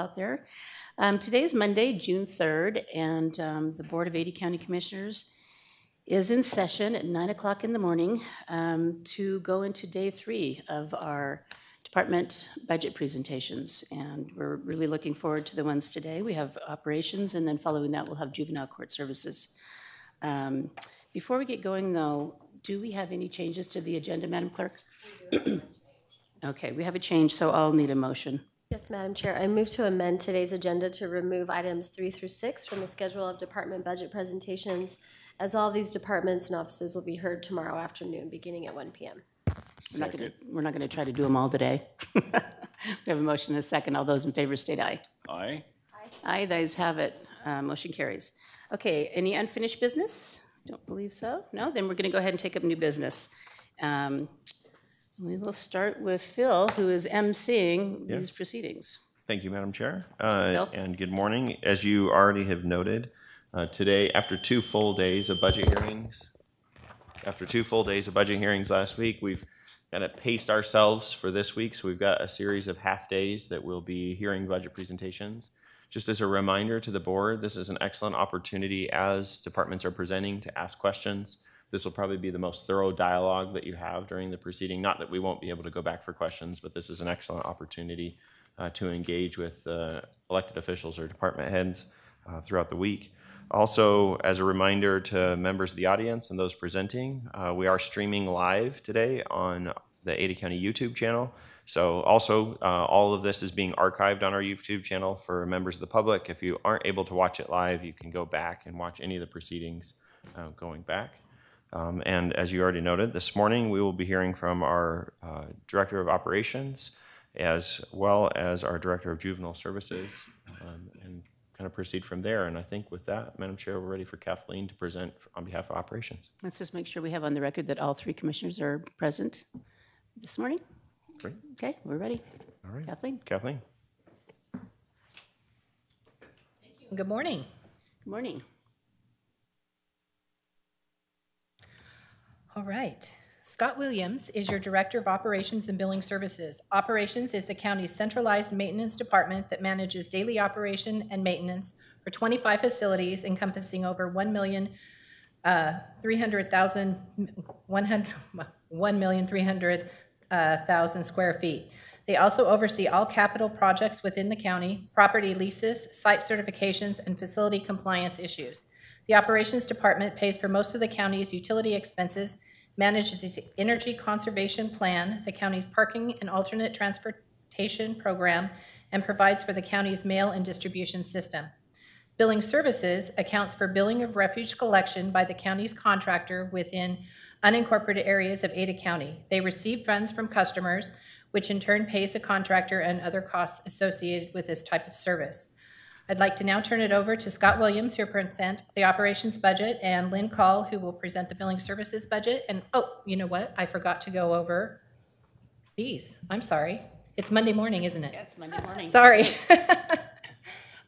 out there. Um, Today is Monday, June 3rd, and um, the Board of Ada County Commissioners is in session at 9 o'clock in the morning um, to go into day three of our department budget presentations. And we're really looking forward to the ones today. We have operations, and then following that, we'll have juvenile court services. Um, Before we get going, though, do we have any changes to the agenda, Madam Clerk? Okay, we have a change, so I'll need a motion. Yes, Madam Chair, I move to amend today's agenda to remove items three through six from the schedule of department budget presentations, as all these departments and offices will be heard tomorrow afternoon, beginning at one PM. We're not gonna, we're not gonna try to do them all today. We have a motion and a second. All those in favor state aye. Aye. Aye, the ayes have it. Uh, Motion carries. Okay, any unfinished business? Don't believe so. No, then we're gonna go ahead and take up new business. Um, We will start with Phil, who is emceeing these proceedings. Thank you, Madam Chair. Uh, And good morning. As you already have noted, uh, today, after two full days of budget hearings, after two full days of budget hearings last week, we've kind of paced ourselves for this week. So we've got a series of half-days that we'll be hearing budget presentations. Just as a reminder to the board, this is an excellent opportunity as departments are presenting to ask questions. This will probably be the most thorough dialogue that you have during the proceeding. Not that we won't be able to go back for questions, but this is an excellent opportunity uh, to engage with uh, elected officials or department heads uh, throughout the week. Also, as a reminder to members of the audience and those presenting, uh, we are streaming live today on the Ada County YouTube channel. So also, uh, all of this is being archived on our YouTube channel for members of the public. If you aren't able to watch it live, you can go back and watch any of the proceedings uh, going back. Um, And as you already noted, this morning, we will be hearing from our uh, Director of Operations as well as our Director of Juvenile Services um, and kind of proceed from there. And I think with that, Madam Chair, we're ready for Kathleen to present on behalf of Operations. Let's just make sure we have on the record that all three commissioners are present this morning. Great. Okay, we're ready. All right. Kathleen? Kathleen? Thank you. Good morning. Good morning. All right. Scott Williams is your Director of Operations and Billing Services. Operations is the county's centralized maintenance department that manages daily operation and maintenance for 25 facilities encompassing over 1 million, uh, 300,000, 100 1,300,000 uh, square feet. They also oversee all capital projects within the county, property leases, site certifications, and facility compliance issues. The Operations Department pays for most of the county's utility expenses, manages the energy conservation plan, the county's parking and alternate transportation program, and provides for the county's mail and distribution system. Billing Services accounts for billing of refuge collection by the county's contractor within unincorporated areas of Ada County. They receive funds from customers, which in turn pays the contractor and other costs associated with this type of service. I'd like to now turn it over to Scott Williams, who will present the operations budget, and Lynn Call, who will present the billing services budget. And oh, you know what? I forgot to go over these. I'm sorry. It's Monday morning, isn't it? Yeah, it's Monday morning. sorry.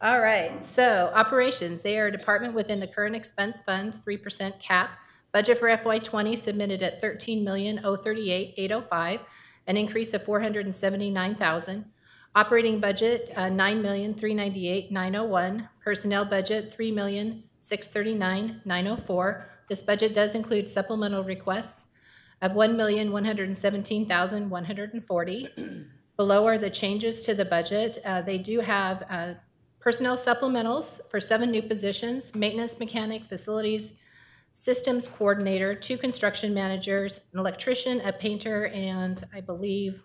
All right, so operations, they are a department within the current expense fund, 3% cap. Budget for FY20 submitted at 13,038,805, an increase of 479,000. Operating budget, uh, nine million three ninety-eight nine oh one. Personnel budget, three million six thirty-nine nine oh four. This budget does include supplemental requests of one million one hundred and seventeen thousand one hundred and forty. Below are the changes to the budget. Uh, They do have uh, personnel supplementals for seven new positions, maintenance mechanic, facilities, systems coordinator, two construction managers, an electrician, a painter, and I believe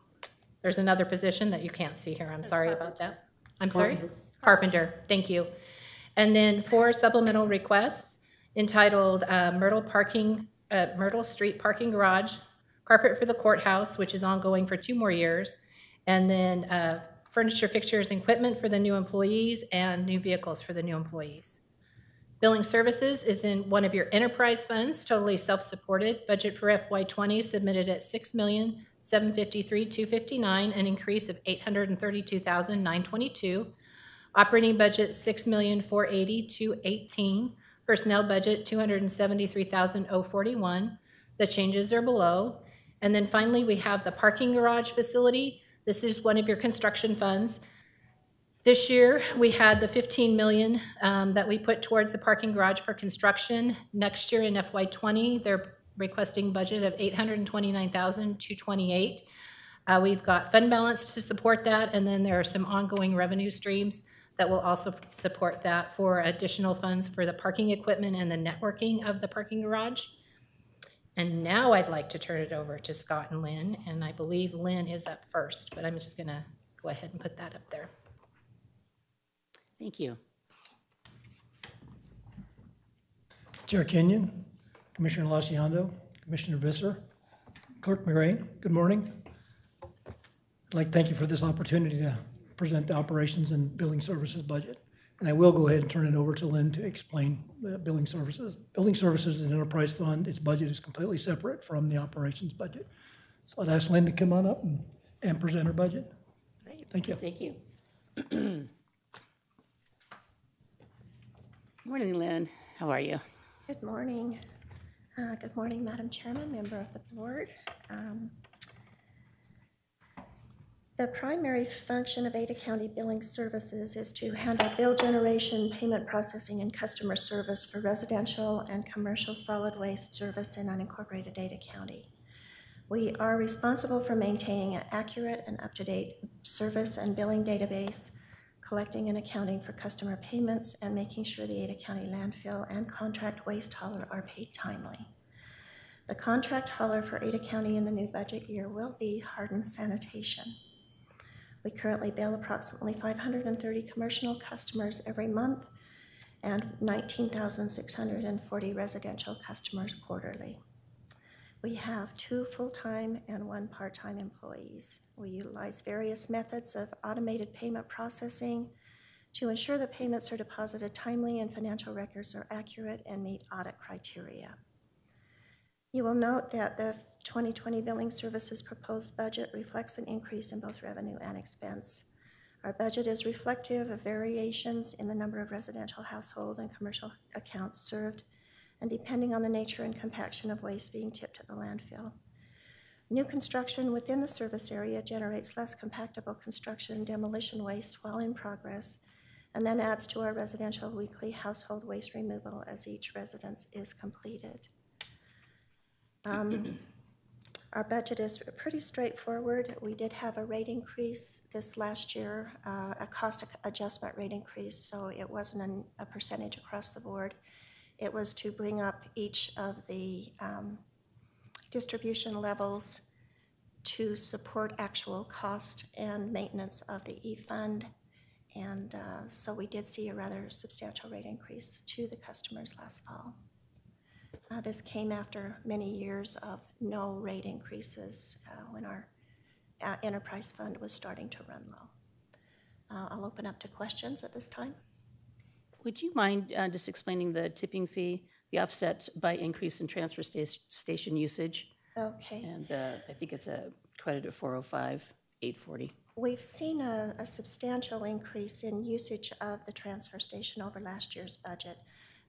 there's another position that you can't see here. I'm sorry about that. I'm sorry? Carpenter, thank you. And then four supplemental requests entitled uh, Myrtle Parking, uh, Myrtle Street Parking Garage, carpet for the courthouse, which is ongoing for two more years, and then uh, furniture, fixtures, and equipment for the new employees, and new vehicles for the new employees. Billing services is in one of your enterprise funds, totally self-supported. Budget for FY twenty submitted at six million, seven fifty-three, two fifty-nine, an increase of eight hundred and thirty-two thousand, nine twenty-two. Operating budget, six million, four eighty, two eighteen. Personnel budget, 273,041. The changes are below. And then finally, we have the parking garage facility. This is one of your construction funds. This year, we had the 15 million um, that we put towards the parking garage for construction. Next year in FY '20, they're requesting budget of 829,228. Uh, We've got fund balance to support that, and then there are some ongoing revenue streams that will also support that for additional funds for the parking equipment and the networking of the parking garage. And now I'd like to turn it over to Scott and Lynn, and I believe Lynn is up first, but I'm just gonna go ahead and put that up there. Thank you. Chair Kenyon, Commissioner Lachiondo, Commissioner Visser, Clerk McGrane, good morning. I'd like to thank you for this opportunity to present the operations and billing services budget. And I will go ahead and turn it over to Lynn to explain the billing services. Billing services is an enterprise fund. Its budget is completely separate from the operations budget. So I'd ask Lynn to come on up and, and present her budget. Great. Thank you. Thank you. Morning, Lynn. How are you? Good morning. Uh, Good morning, Madam Chairman, member of the board. Um, The primary function of Ada County Billing Services is to handle bill generation, payment processing, and customer service for residential and commercial solid waste service in unincorporated Ada County. We are responsible for maintaining an accurate and up-to-date service and billing database, collecting and accounting for customer payments, and making sure the Ada County landfill and contract waste hauler are paid timely. The contract hauler for Ada County in the new budget year will be Hardin Sanitation. We currently bill approximately 530 commercial customers every month and 19,640 residential customers quarterly. We have two full-time and one part-time employees. We utilize various methods of automated payment processing to ensure the payments are deposited timely and financial records are accurate and meet audit criteria. You will note that the 2020 Billing Services proposed budget reflects an increase in both revenue and expense. Our budget is reflective of variations in the number of residential household and commercial accounts served, and depending on the nature and compaction of waste being tipped to the landfill. New construction within the service area generates less compactable construction and demolition waste while in progress, and then adds to our residential weekly household waste removal as each residence is completed. Um, Our budget is pretty straightforward. We did have a rate increase this last year, uh, a cost adjustment rate increase, so it wasn't an- a percentage across the board. It was to bring up each of the um, distribution levels to support actual cost and maintenance of the E-Fund. And uh, so we did see a rather substantial rate increase to the customers last fall. Uh, This came after many years of no rate increases uh, when our uh, enterprise fund was starting to run low. Uh, I'll open up to questions at this time. Would you mind uh, just explaining the tipping fee, the offset by increase in transfer sta- station usage? Okay. And uh, I think it's a credit of 405, 840. We've seen a a substantial increase in usage of the transfer station over last year's budget,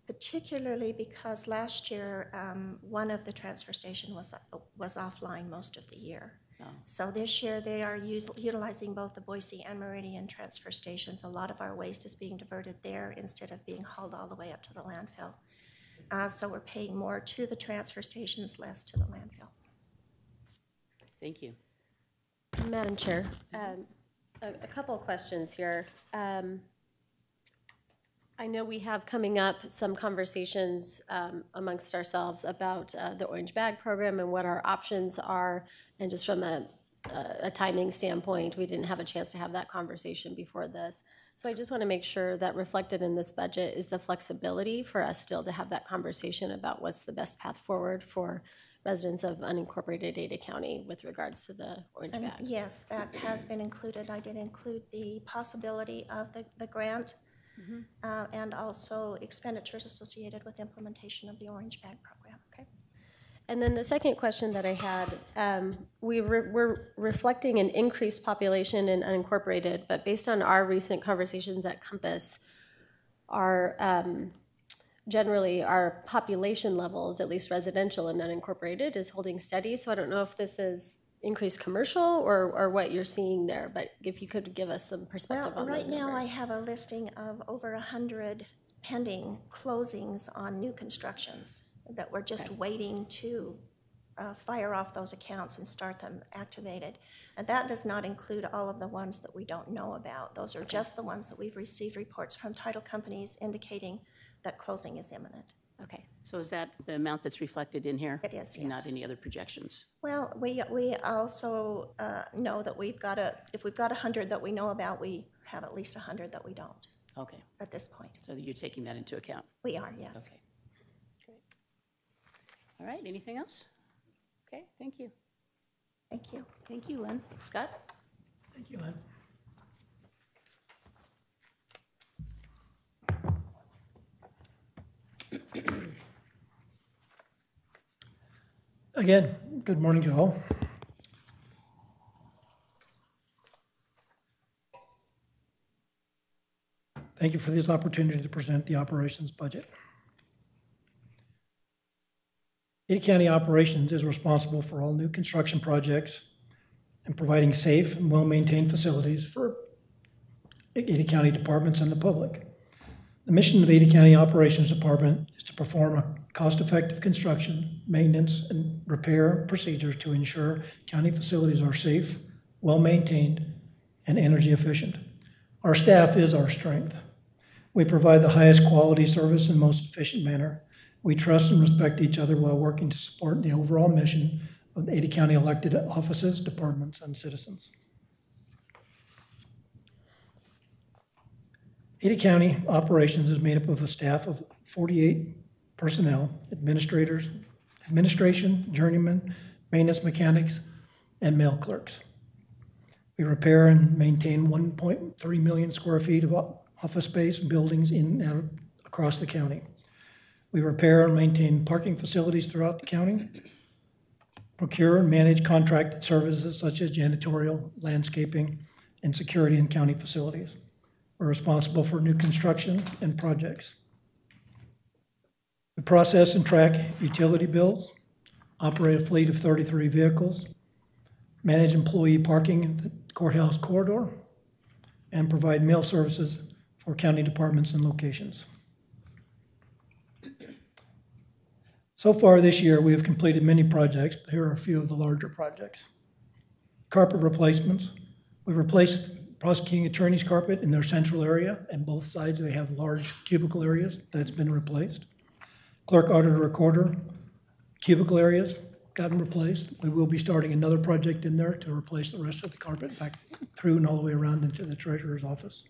particularly because last year, um, one of the transfer station was, was offline most of the year. So this year, they are us- utilizing both the Boise and Meridian transfer stations. A lot of our waste is being diverted there instead of being hauled all the way up to the landfill. Uh, So we're paying more to the transfer stations, less to the landfill. Thank you. Madam Chair, um, a a couple of questions here. Um, I know we have coming up some conversations um, amongst ourselves about uh, the Orange Bag Program and what our options are. And just from a a timing standpoint, we didn't have a chance to have that conversation before this. So I just want to make sure that reflected in this budget is the flexibility for us still to have that conversation about what's the best path forward for residents of unincorporated Ada County with regards to the Orange Bag. yes, that has been included. I did include the possibility of the, the grant uh, and also expenditures associated with implementation of the Orange Bag Program. Okay. And then the second question that I had, um, we re- we're reflecting an increased population in unincorporated, but based on our recent conversations at Compass, our, um, generally, our population levels, at least residential and unincorporated, is holding steady. So I don't know if this is increased commercial or, or what you're seeing there, but if you could give us some perspective Well, on right those now, I have a listing of over a hundred pending closings on new constructions that we're just waiting to uh, fire off those accounts and start them activated. And that does not include all of the ones that we don't know about. Those are just the ones that we've received reports from title companies indicating that closing is imminent. Okay, So is that the amount that's reflected in here? It is, And yes. not any other projections? Well, we, we also uh, know that we've got a, if we've got a hundred that we know about, we have at least a hundred that we don't Okay, at this point. so you're taking that into account? We are, yes. Okay. Great. All right, anything else? Okay, thank you. Thank you. Thank you, Lynn. Scott? Thank you, Lynn. Again, good morning to all. Thank you for this opportunity to present the operations budget. Ada County Operations is responsible for all new construction projects and providing safe and well-maintained facilities for Ada County departments and the public. The mission of Ada County Operations Department is to perform a cost-effective construction, maintenance, and repair procedures to ensure county facilities are safe, well-maintained, and energy efficient. Our staff is our strength. We provide the highest quality service in the most efficient manner. We trust and respect each other while working to support the overall mission of the Ada County elected offices, departments, and citizens. Ada County operations is made up of a staff of 48 personnel, administrators, administration, journeymen, maintenance mechanics, and mail clerks. We repair and maintain 1.3 million square feet of office space buildings in and across the county. We repair and maintain parking facilities throughout the county, procure and manage contracted services such as janitorial, landscaping, and security in county facilities. We're responsible for new construction and projects. We process and track utility bills, operate a fleet of 33 vehicles, manage employee parking in the courthouse corridor, and provide mail services for county departments and locations. So far this year, we have completed many projects, but here are a few of the larger projects. Carpet replacements. We've replaced prosecuting attorney's carpet in their central area, and both sides, they have large cubicle areas that's been replaced. Clerk auditor recorder cubicle areas gotten replaced. We will be starting another project in there to replace the rest of the carpet back through and all the way around into the treasurer's office.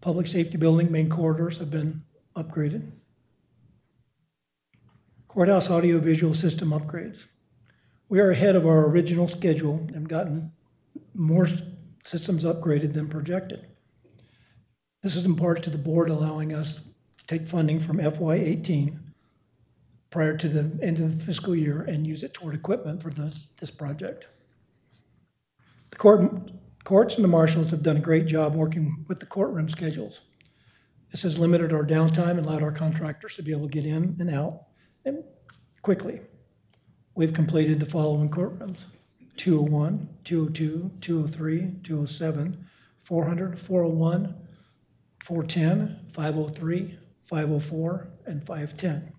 Public safety building, main corridors have been upgraded. Courthouse audiovisual system upgrades. We are ahead of our original schedule and gotten more systems upgraded than projected. This is in part to the board allowing us to take funding from FY eighteen prior to the end of the fiscal year and use it toward equipment for this, this project. The court, courts and the marshals have done a great job working with the courtroom schedules. This has limited our downtime and allowed our contractors to be able to get in and out and quickly. We've completed the following courtrooms. 201, 202, 203, 207, 400, 401, 410, 503, 504, and 510.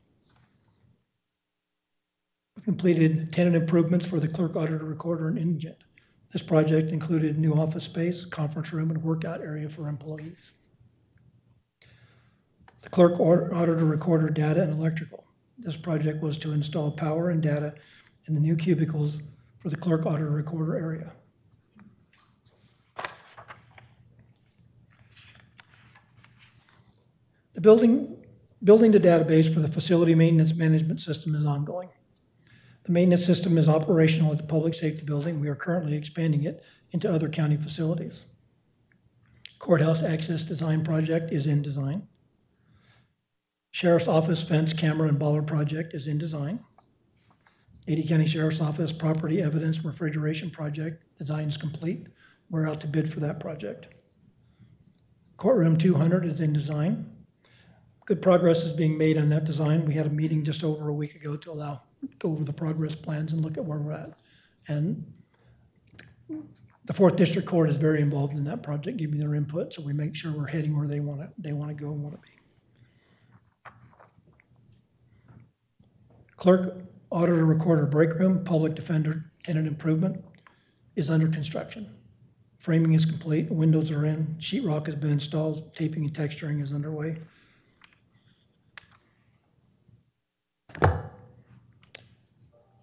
We've completed tenant improvements for the clerk auditor recorder and indigent. This project included new office space, conference room, and workout area for employees. The clerk au- auditor recorder data and electrical. This project was to install power and data in the new cubicles for the clerk auditor recorder area. The building, building the database for the facility maintenance management system is ongoing. The maintenance system is operational at the public safety building. We are currently expanding it into other county facilities. Courthouse access design project is in design. Sheriff's Office fence, camera, and bollard project is in design. Ada County Sheriff's Office property evidence refrigeration project, design is complete. We're out to bid for that project. Courtroom 200 is in design. Good progress is being made on that design. We had a meeting just over a week ago to allow go over the progress plans and look at where we're at. And the Fourth District Court is very involved in that project, giving their input, so we make sure we're heading where they want to, they want to go and want to be. Clerk, auditor, recorder, break room, public defender, tenant improvement is under construction. Framing is complete, windows are in, sheet rock has been installed, taping and texturing is underway.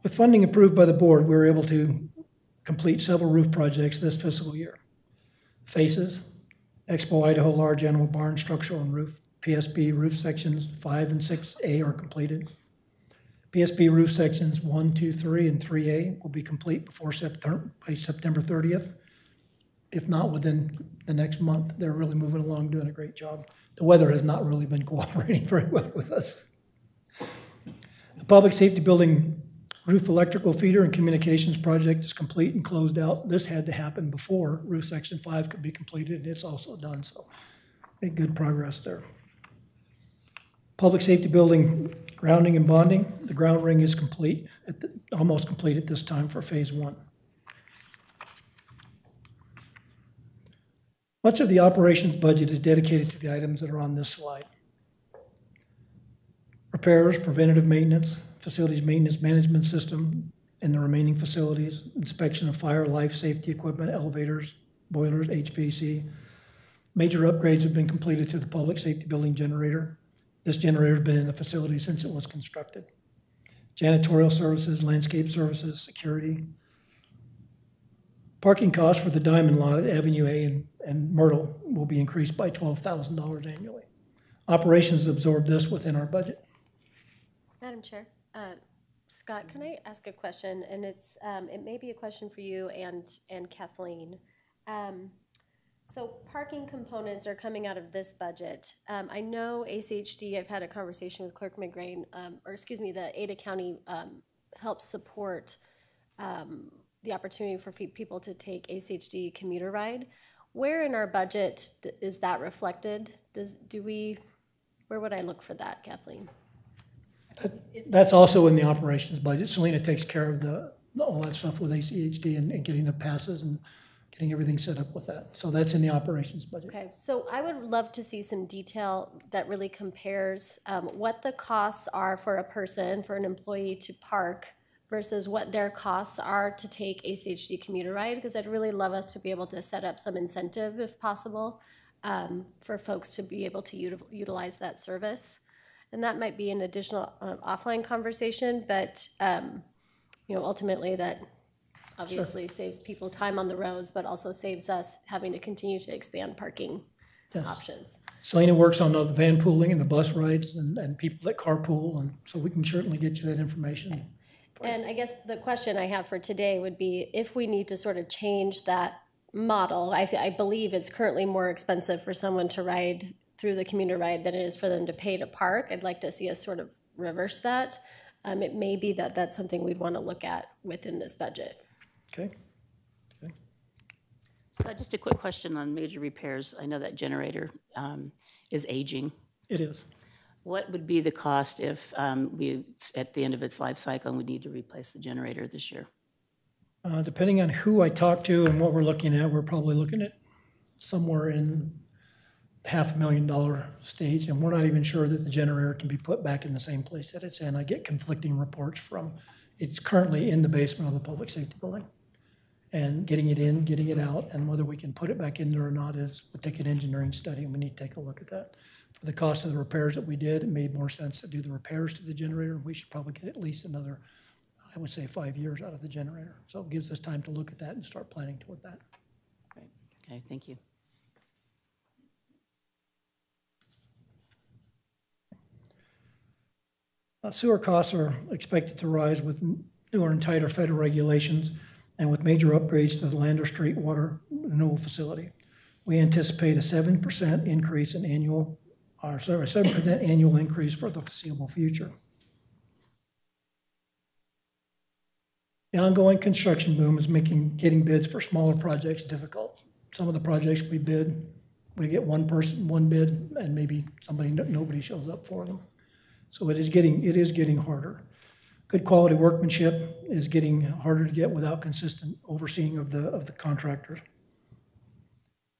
With funding approved by the board, we were able to complete several roof projects this fiscal year. Faces, Expo Idaho Large Animal Barn Structural and Roof, PSB roof sections five and six A are completed. PSB roof sections one, two, three, and three A will be complete before September, by September thirtieth. If not within the next month, they're really moving along, doing a great job. The weather has not really been cooperating very well with us. The public safety building roof electrical feeder and communications project is complete and closed out. This had to happen before roof section five could be completed, and it's also done, so good progress there. Public safety building grounding and bonding, the ground ring is complete, the- almost complete at this time for phase one. Much of the operations budget is dedicated to the items that are on this slide. Repairs, preventative maintenance, facilities maintenance management system in the remaining facilities, inspection of fire, life, safety equipment, elevators, boilers, HVAC. Major upgrades have been completed to the public safety building generator. This generator's been in the facility since it was constructed. Janitorial services, landscape services, security. Parking costs for the Diamond Lot at Avenue A and, and Myrtle will be increased by twelve thousand dollars annually. Operations absorbed this within our budget. Madam Chair, uh, Scott, can I ask a question? And it's, um, it may be a question for you and, and Kathleen. Um, So parking components are coming out of this budget. Um, I know ACHD, I've had a conversation with Clerk McGrane, um, or excuse me, the Ada County um, helps support um, the opportunity for people to take ACHD commuter ride. Where in our budget is that reflected? Does, do we, where would I look for that, Kathleen? That's also in the operations budget. Selena takes care of the, all that stuff with ACHD and, and getting the passes and getting everything set up with that. So that's in the operations budget. Okay, so I would love to see some detail that really compares um, what the costs are for a person, for an employee to park versus what their costs are to take ACHD commuter ride, because I'd really love us to be able to set up some incentive, if possible, um, for folks to be able to util- utilize that service. And that might be an additional uh, offline conversation, but, um, you know, ultimately that obviously saves people time on the roads, but also saves us having to continue to expand parking options. Selena works on the van pooling and the bus rides and, and people that carpool, and so we can certainly get you that information. And I guess the question I have for today would be if we need to sort of change that model, I, I believe it's currently more expensive for someone to ride through the commuter ride than it is for them to pay to park. I'd like to see us sort of reverse that. Um, it may be that that's something we'd want to look at within this budget. Okay? So just a quick question on major repairs. I know that generator um, is aging. It is. What would be the cost if um, we, at the end of its life cycle, and we need to replace the generator this year? Uh, depending on who I talk to and what we're looking at, we're probably looking at somewhere in half a million dollar stage, and we're not even sure that the generator can be put back in the same place that it's in. I get conflicting reports from, it's currently in the basement of the public safety building. And getting it in, getting it out, and whether we can put it back in there or not is, would take an engineering study, and we need to take a look at that. For the cost of the repairs that we did, it made more sense to do the repairs to the generator. We should probably get at least another, I would say, five years out of the generator. So it gives us time to look at that and start planning toward that. Okay, thank you. Uh, Sewer costs are expected to rise with newer and tighter federal regulations and with major upgrades to the Lander Street Water Renewal Facility. We anticipate a seven percent increase in annual, or sorry, seven percent annual increase for the foreseeable future. The ongoing construction boom is making getting bids for smaller projects difficult. Some of the projects we bid, we get one person, one bid, and maybe somebody, nobody shows up for them. So it is getting, it is getting harder. Good quality workmanship is getting harder to get without consistent overseeing of the, of the contractors.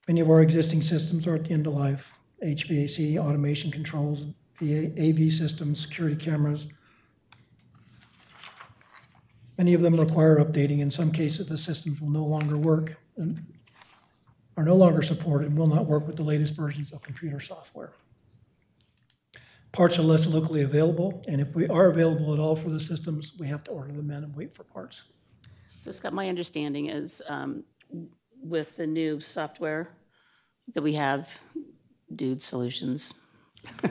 Many of our existing systems are at the end of life. HVAC, automation controls, the AV systems, security cameras. Many of them require updating. In some cases, the systems will no longer work and are no longer supported and will not work with the latest versions of computer software. Parts are less locally available, and if we are available at all for the systems, we have to order them in and wait for parts. So Scott, my understanding is um, with the new software that we have, Dude Solutions,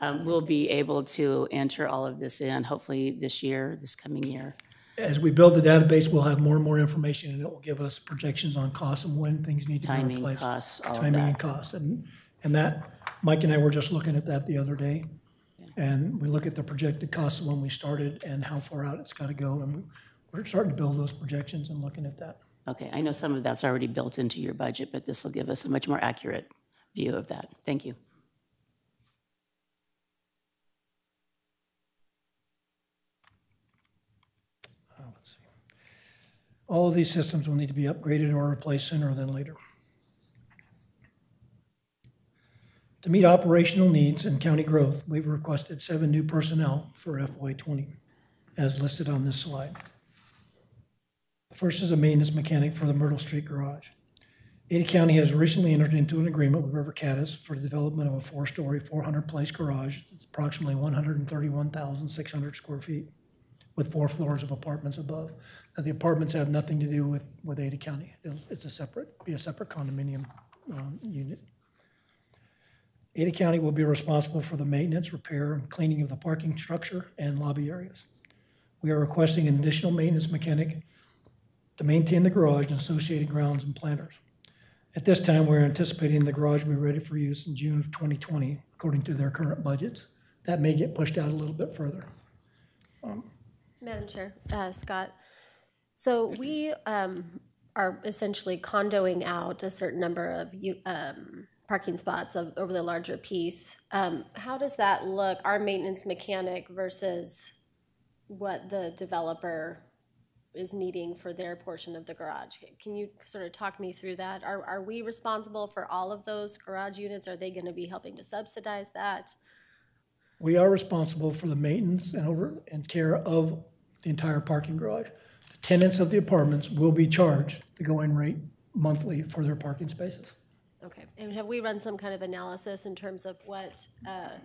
um, we'll be able to enter all of this in, hopefully this year, this coming year. As we build the database, we'll have more and more information, and it will give us projections on costs and when things need to be Timing, replaced. costs, all Timing and costs, and, and that, Mike and I were just looking at that the other day. And we look at the projected costs of when we started and how far out it's gotta go, and we're starting to build those projections and looking at that. Okay, I know some of that's already built into your budget, but this will give us a much more accurate view of that. Thank you. Oh, let's see. All of these systems will need to be upgraded or replaced sooner than later. To meet operational needs and county growth, we've requested seven new personnel for FY '20, as listed on this slide. The First is a maintenance mechanic for the Myrtle Street Garage. Ada County has recently entered into an agreement with River Caddis for the development of a four-story, 400-place garage. that's approximately 131,600 square feet with four floors of apartments above. Now, the apartments have nothing to do with, with Ada County. It'll- It's a separate, be a separate condominium um, unit. Ada County will be responsible for the maintenance, repair, and cleaning of the parking structure and lobby areas. We are requesting an additional maintenance mechanic to maintain the garage and associated grounds and planters. At this time, we're anticipating the garage will be ready for use in June of 2020, according to their current budgets. That may get pushed out a little bit further. Madam Chair, uh, Scott, so we um, are essentially condoing out a certain number of u- um, parking spots of- over the larger piece. Um, How does that look, our maintenance mechanic versus what the developer is needing for their portion of the garage? Can you sort of talk me through that? Are are we responsible for all of those garage units? Are they going to be helping to subsidize that? We are responsible for the maintenance and over, and care of the entire parking garage. The Tenants of the apartments will be charged the going rate monthly for their parking spaces. Okay, and have we run some kind of analysis in terms of what uh,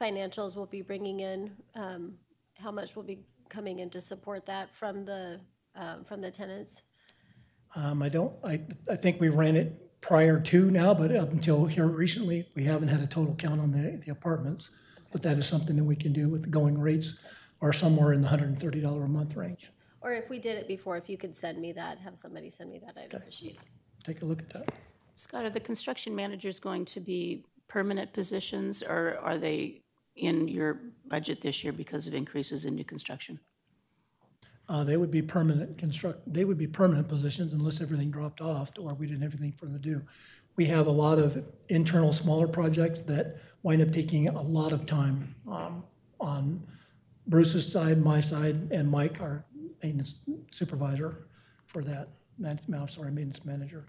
financials we'll be bringing in? um, How much will be coming in to support that from the, um, from the tenants? Um, I don't, I, I think we ran it prior to now, but up until here recently, we haven't had a total count on the, the apartments. But that is something that we can do with the going rates are somewhere in the hundred and thirty dollar a month range. Or if we did it before, if you could send me that, have somebody send me that, I'd appreciate it. Take a look at that. Scott, are the construction managers going to be permanent positions, or are they in your budget this year because of increases in new construction? Uh, they would be permanent construct, they would be permanent positions unless everything dropped off or we didn't have anything for them to do. We have a lot of internal smaller projects that wind up taking a lot of time, um, on Bruce's side, my side, and Mike, our maintenance supervisor for that, man, I'm sorry, maintenance manager,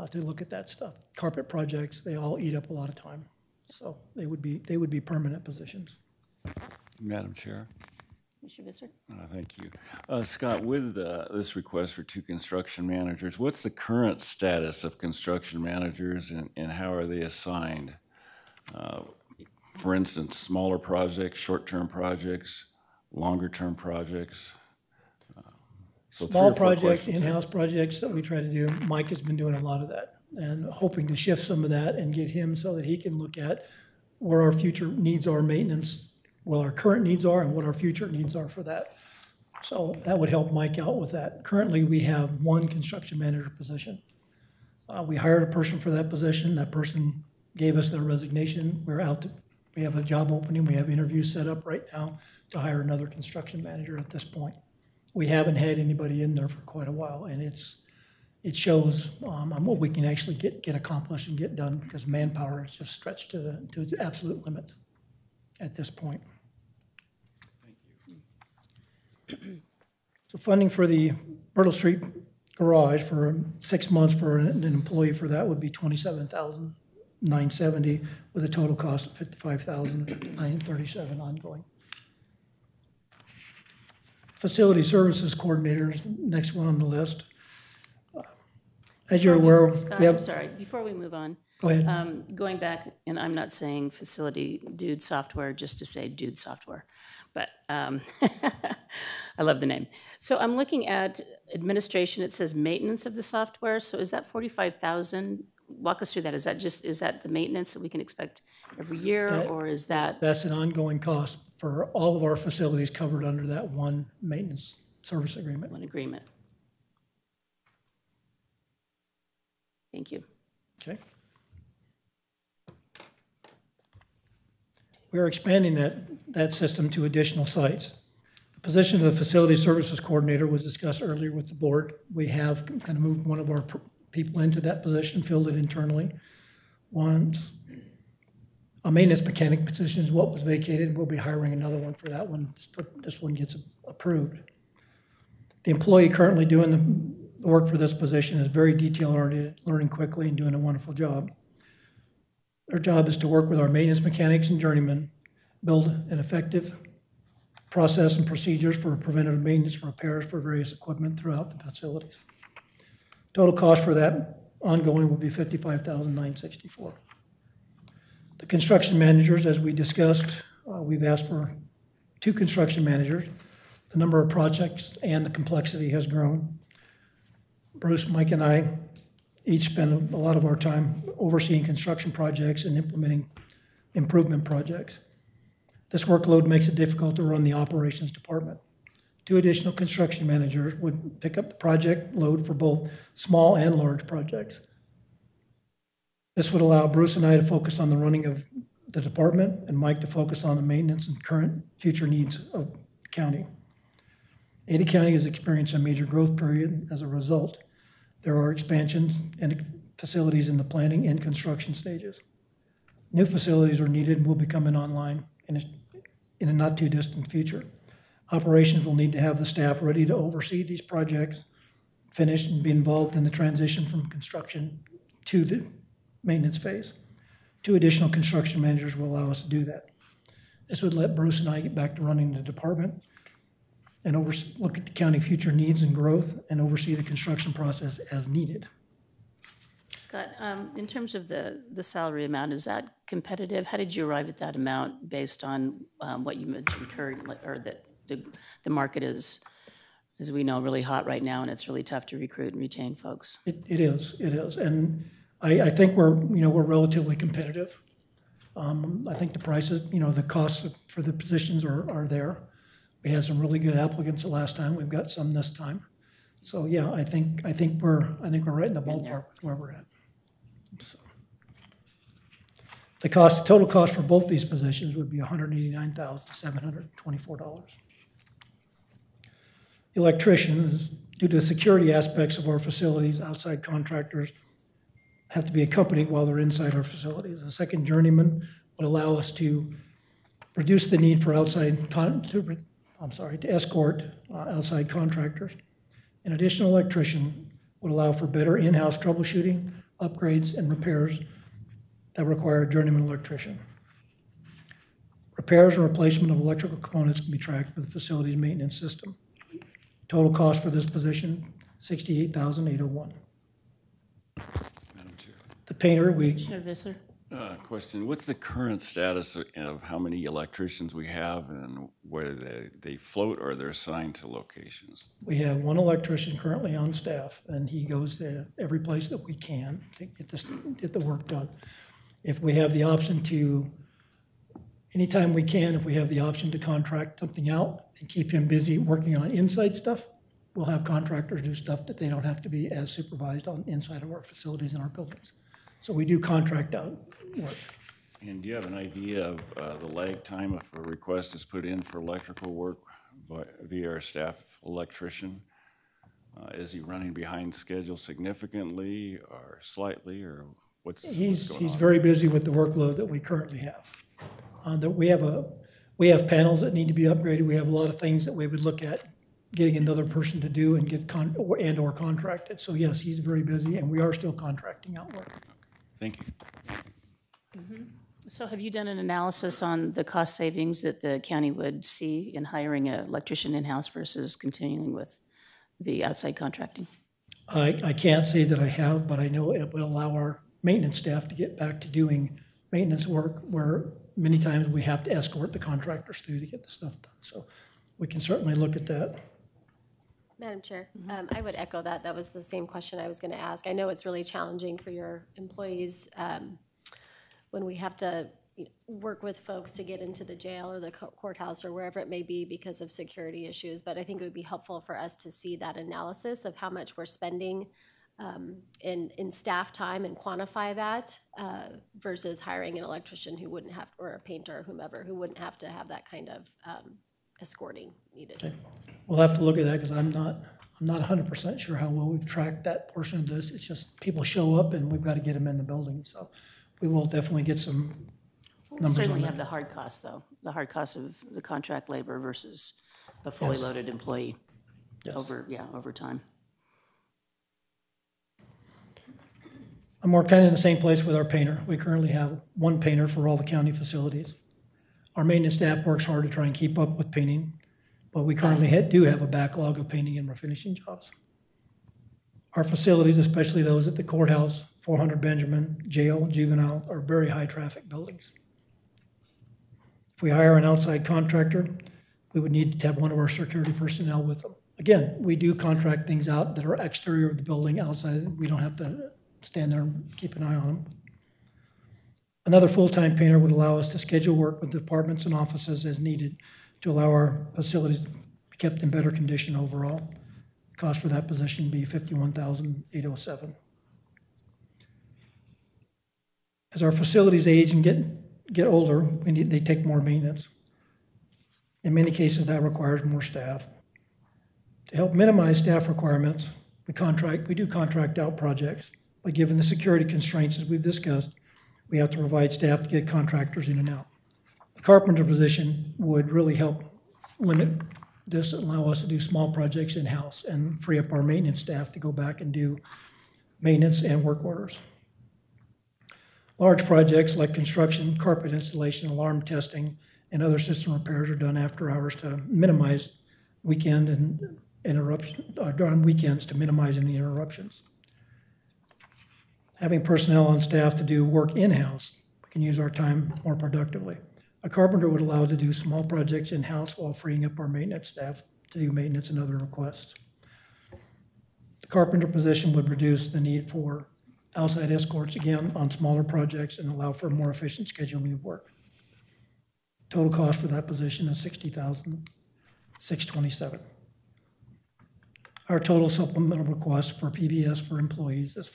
uh, to look at that stuff. Carpet projects, they all eat up a lot of time. So they would be, they would be permanent positions. Madam Chair, Mr. Visser? uh, thank you. Uh, Scott, with uh, this request for two construction managers, what's the current status of construction managers and and how are they assigned? Uh, For instance, smaller projects, short-term projects, longer-term projects? So Small projects, in-house projects that we try to do, Mike has been doing a lot of that, and hoping to shift some of that and get him so that he can look at where our future needs are, maintenance, what our current needs are, and what our future needs are for that. So that would help Mike out with that. Currently, we have one construction manager position. Uh, we hired a person for that position, that person gave us their resignation, we're out to, we have a job opening, we have interviews set up right now to hire another construction manager at this point we haven't had anybody in there for quite a while, and it's, it shows um, on what we can actually get, get accomplished and get done, because manpower is just stretched to the, to its absolute limit at this point. Thank you. So funding for the Myrtle Street garage for six months for an employee for that would be twenty-seven thousand nine seventy with a total cost of fifty-five thousand nine thirty-seven ongoing. Facility Services Coordinators, next one on the list. As you're aware, Scott, I'm sorry, before we move on, go ahead. um, going back, and I'm not saying facility dude software just to say dude software, but um, I love the name. So I'm looking at administration, it says maintenance of the software, so is that 45,000? Walk us through that, is that just, is that the maintenance that we can expect every year, or is that? That's an ongoing cost for all of our facilities covered under that one maintenance service agreement. One agreement. Thank you. Okay. We are expanding that, that system to additional sites. The position of the Facility Services Coordinator was discussed earlier with the board. We have kind of moved one of our people into that position, filled it internally. Once, a maintenance mechanic position is what was vacated, and we'll be hiring another one for that one. This- one gets approved. The employee currently doing the work for this position is very detail-oriented, learning quickly and doing a wonderful job. Their job is to work with our maintenance mechanics and journeymen, build an effective process and procedures for preventative maintenance and repairs for various equipment throughout the facilities. Total cost for that ongoing will be fifty-five thousand nine sixty-four. The construction managers, as we discussed, uh, we've asked for two construction managers. The number of projects and the complexity has grown. Bruce, Mike, and I each spend a lot of our time overseeing construction projects and implementing improvement projects. This workload makes it difficult to run the operations department. Two additional construction managers would pick up the project load for both small and large projects. This would allow Bruce and I to focus on the running of the department and Mike to focus on the maintenance and current future needs of the county. Ada County has experienced a major growth period as a result. There are expansions and facilities in the planning and construction stages. New facilities are needed and will be coming online in a, in a not-too-distant future. Operations will need to have the staff ready to oversee these projects, finish and be involved in the transition from construction to the maintenance phase. Two additional construction managers will allow us to do that. This would let Bruce and I get back to running the department and over, look at the county future needs and growth and oversee the construction process as needed. Scott, um, in terms of the, the salary amount, is that competitive? How did you arrive at that amount based on um, what you mentioned currently, or that the, the market is, as we know, really hot right now, and it's really tough to recruit and retain folks. It, it is. It is, and I, I think we're you know we're relatively competitive. Um, I think the prices, you know, the costs for the positions are, are there. We had some really good applicants the last time. We've got some this time. So yeah, I think I think we're I think we're right in the ballpark with where we're at. So. The cost, the total cost for both these positions would be $189,724. Electricians, due to the security aspects of our facilities, outside contractors have to be accompanied while they're inside our facilities. A second journeyman would allow us to reduce the need for outside, to, I'm sorry, to escort uh, outside contractors. An additional electrician would allow for better in-house troubleshooting, upgrades, and repairs that require a journeyman electrician. Repairs and replacement of electrical components can be tracked with the facility's maintenance system. Total cost for this position, sixty-eight thousand eight oh one. Madam Chair. The painter, we, Commissioner Visser? Uh, Question, what's the current status of- of how many electricians we have and whether they, they float or they're assigned to locations? we have one electrician currently on staff, and he goes to every place that we can to get this, get the work done. If we have the option to, anytime we can, if we have the option to contract something out and keep him busy working on inside stuff, we'll have contractors do stuff that they don't have to be as supervised on inside of our facilities and our buildings. So we do contract out work. And do you have an idea of uh, the lag time if a request is put in for electrical work vi- via our staff electrician? Uh, Is he running behind schedule significantly or slightly, or what's what's He's, going he's on? very busy with the workload that we currently have. Uh, that we have a, we have panels that need to be upgraded, we have a lot of things that we would look at getting another person to do and get con, or- and/or contracted. So yes, he's very busy, and we are still contracting out work. Thank you. So have you done an analysis on the cost savings that the county would see in hiring an electrician in-house versus continuing with the outside contracting? I, I can't say that I have, but I know it would allow our maintenance staff to get back to doing maintenance work where many times we have to escort the contractors through to get the stuff done. So we can certainly look at that. Madam Chair, um, I would echo that. That was the same question I was going to ask. I know it's really challenging for your employees um, when we have to work with folks to get into the jail or the courthouse or wherever it may be because of security issues. But I think it would be helpful for us to see that analysis of how much we're spending um, in, in staff time and quantify that uh, versus hiring an electrician who wouldn't have, or a painter or whomever, who wouldn't have to have that kind of um, escorting needed. We'll have to look at that because I'm not, I'm not hundred percent sure how well we've tracked that portion of this. It's just people show up and we've got to get them in the building. So we will definitely get some We'll numbers on Certainly have that. the hard cost, though, the hard cost of the contract labor versus a fully Yes. loaded employee Yes. over, yeah, over time. And we're kind of in the same place with our painter. We currently have one painter for all the county facilities. Our maintenance staff works hard to try and keep up with painting, but we currently do have a backlog of painting and refinishing jobs. Our facilities, especially those at the courthouse, 400 Benjamin, jail, juvenile, are very high-traffic buildings. If we hire an outside contractor, we would need to have one of our security personnel with them. Again, we do contract things out that are exterior of the building, outside, we don't have to stand there and keep an eye on them. Another full-time painter would allow us to schedule work with departments and offices as needed to allow our facilities to be kept in better condition overall. Cost for that position would be fifty-one thousand eight oh seven. As our facilities age and get, get older, we need, they take more maintenance. In many cases, that requires more staff. To help minimize staff requirements, we contract, we do contract out projects, but given the security constraints as we've discussed, we have to provide staff to get contractors in and out. The carpenter position would really help limit this, allow us to do small projects in-house and free up our maintenance staff to go back and do maintenance and work orders. Large projects like construction, carpet installation, alarm testing, and other system repairs are done after hours to minimize weekend and interruption, uh, during weekends to minimize any interruptions. Having personnel on staff to do work in-house, we can use our time more productively. A carpenter would allow to do small projects in-house while freeing up our maintenance staff to do maintenance and other requests. The carpenter position would reduce the need for outside escorts again on smaller projects and allow for more efficient scheduling of work. Total cost for that position is sixty thousand, six twenty-seven. Our total supplemental request for PBS for employees is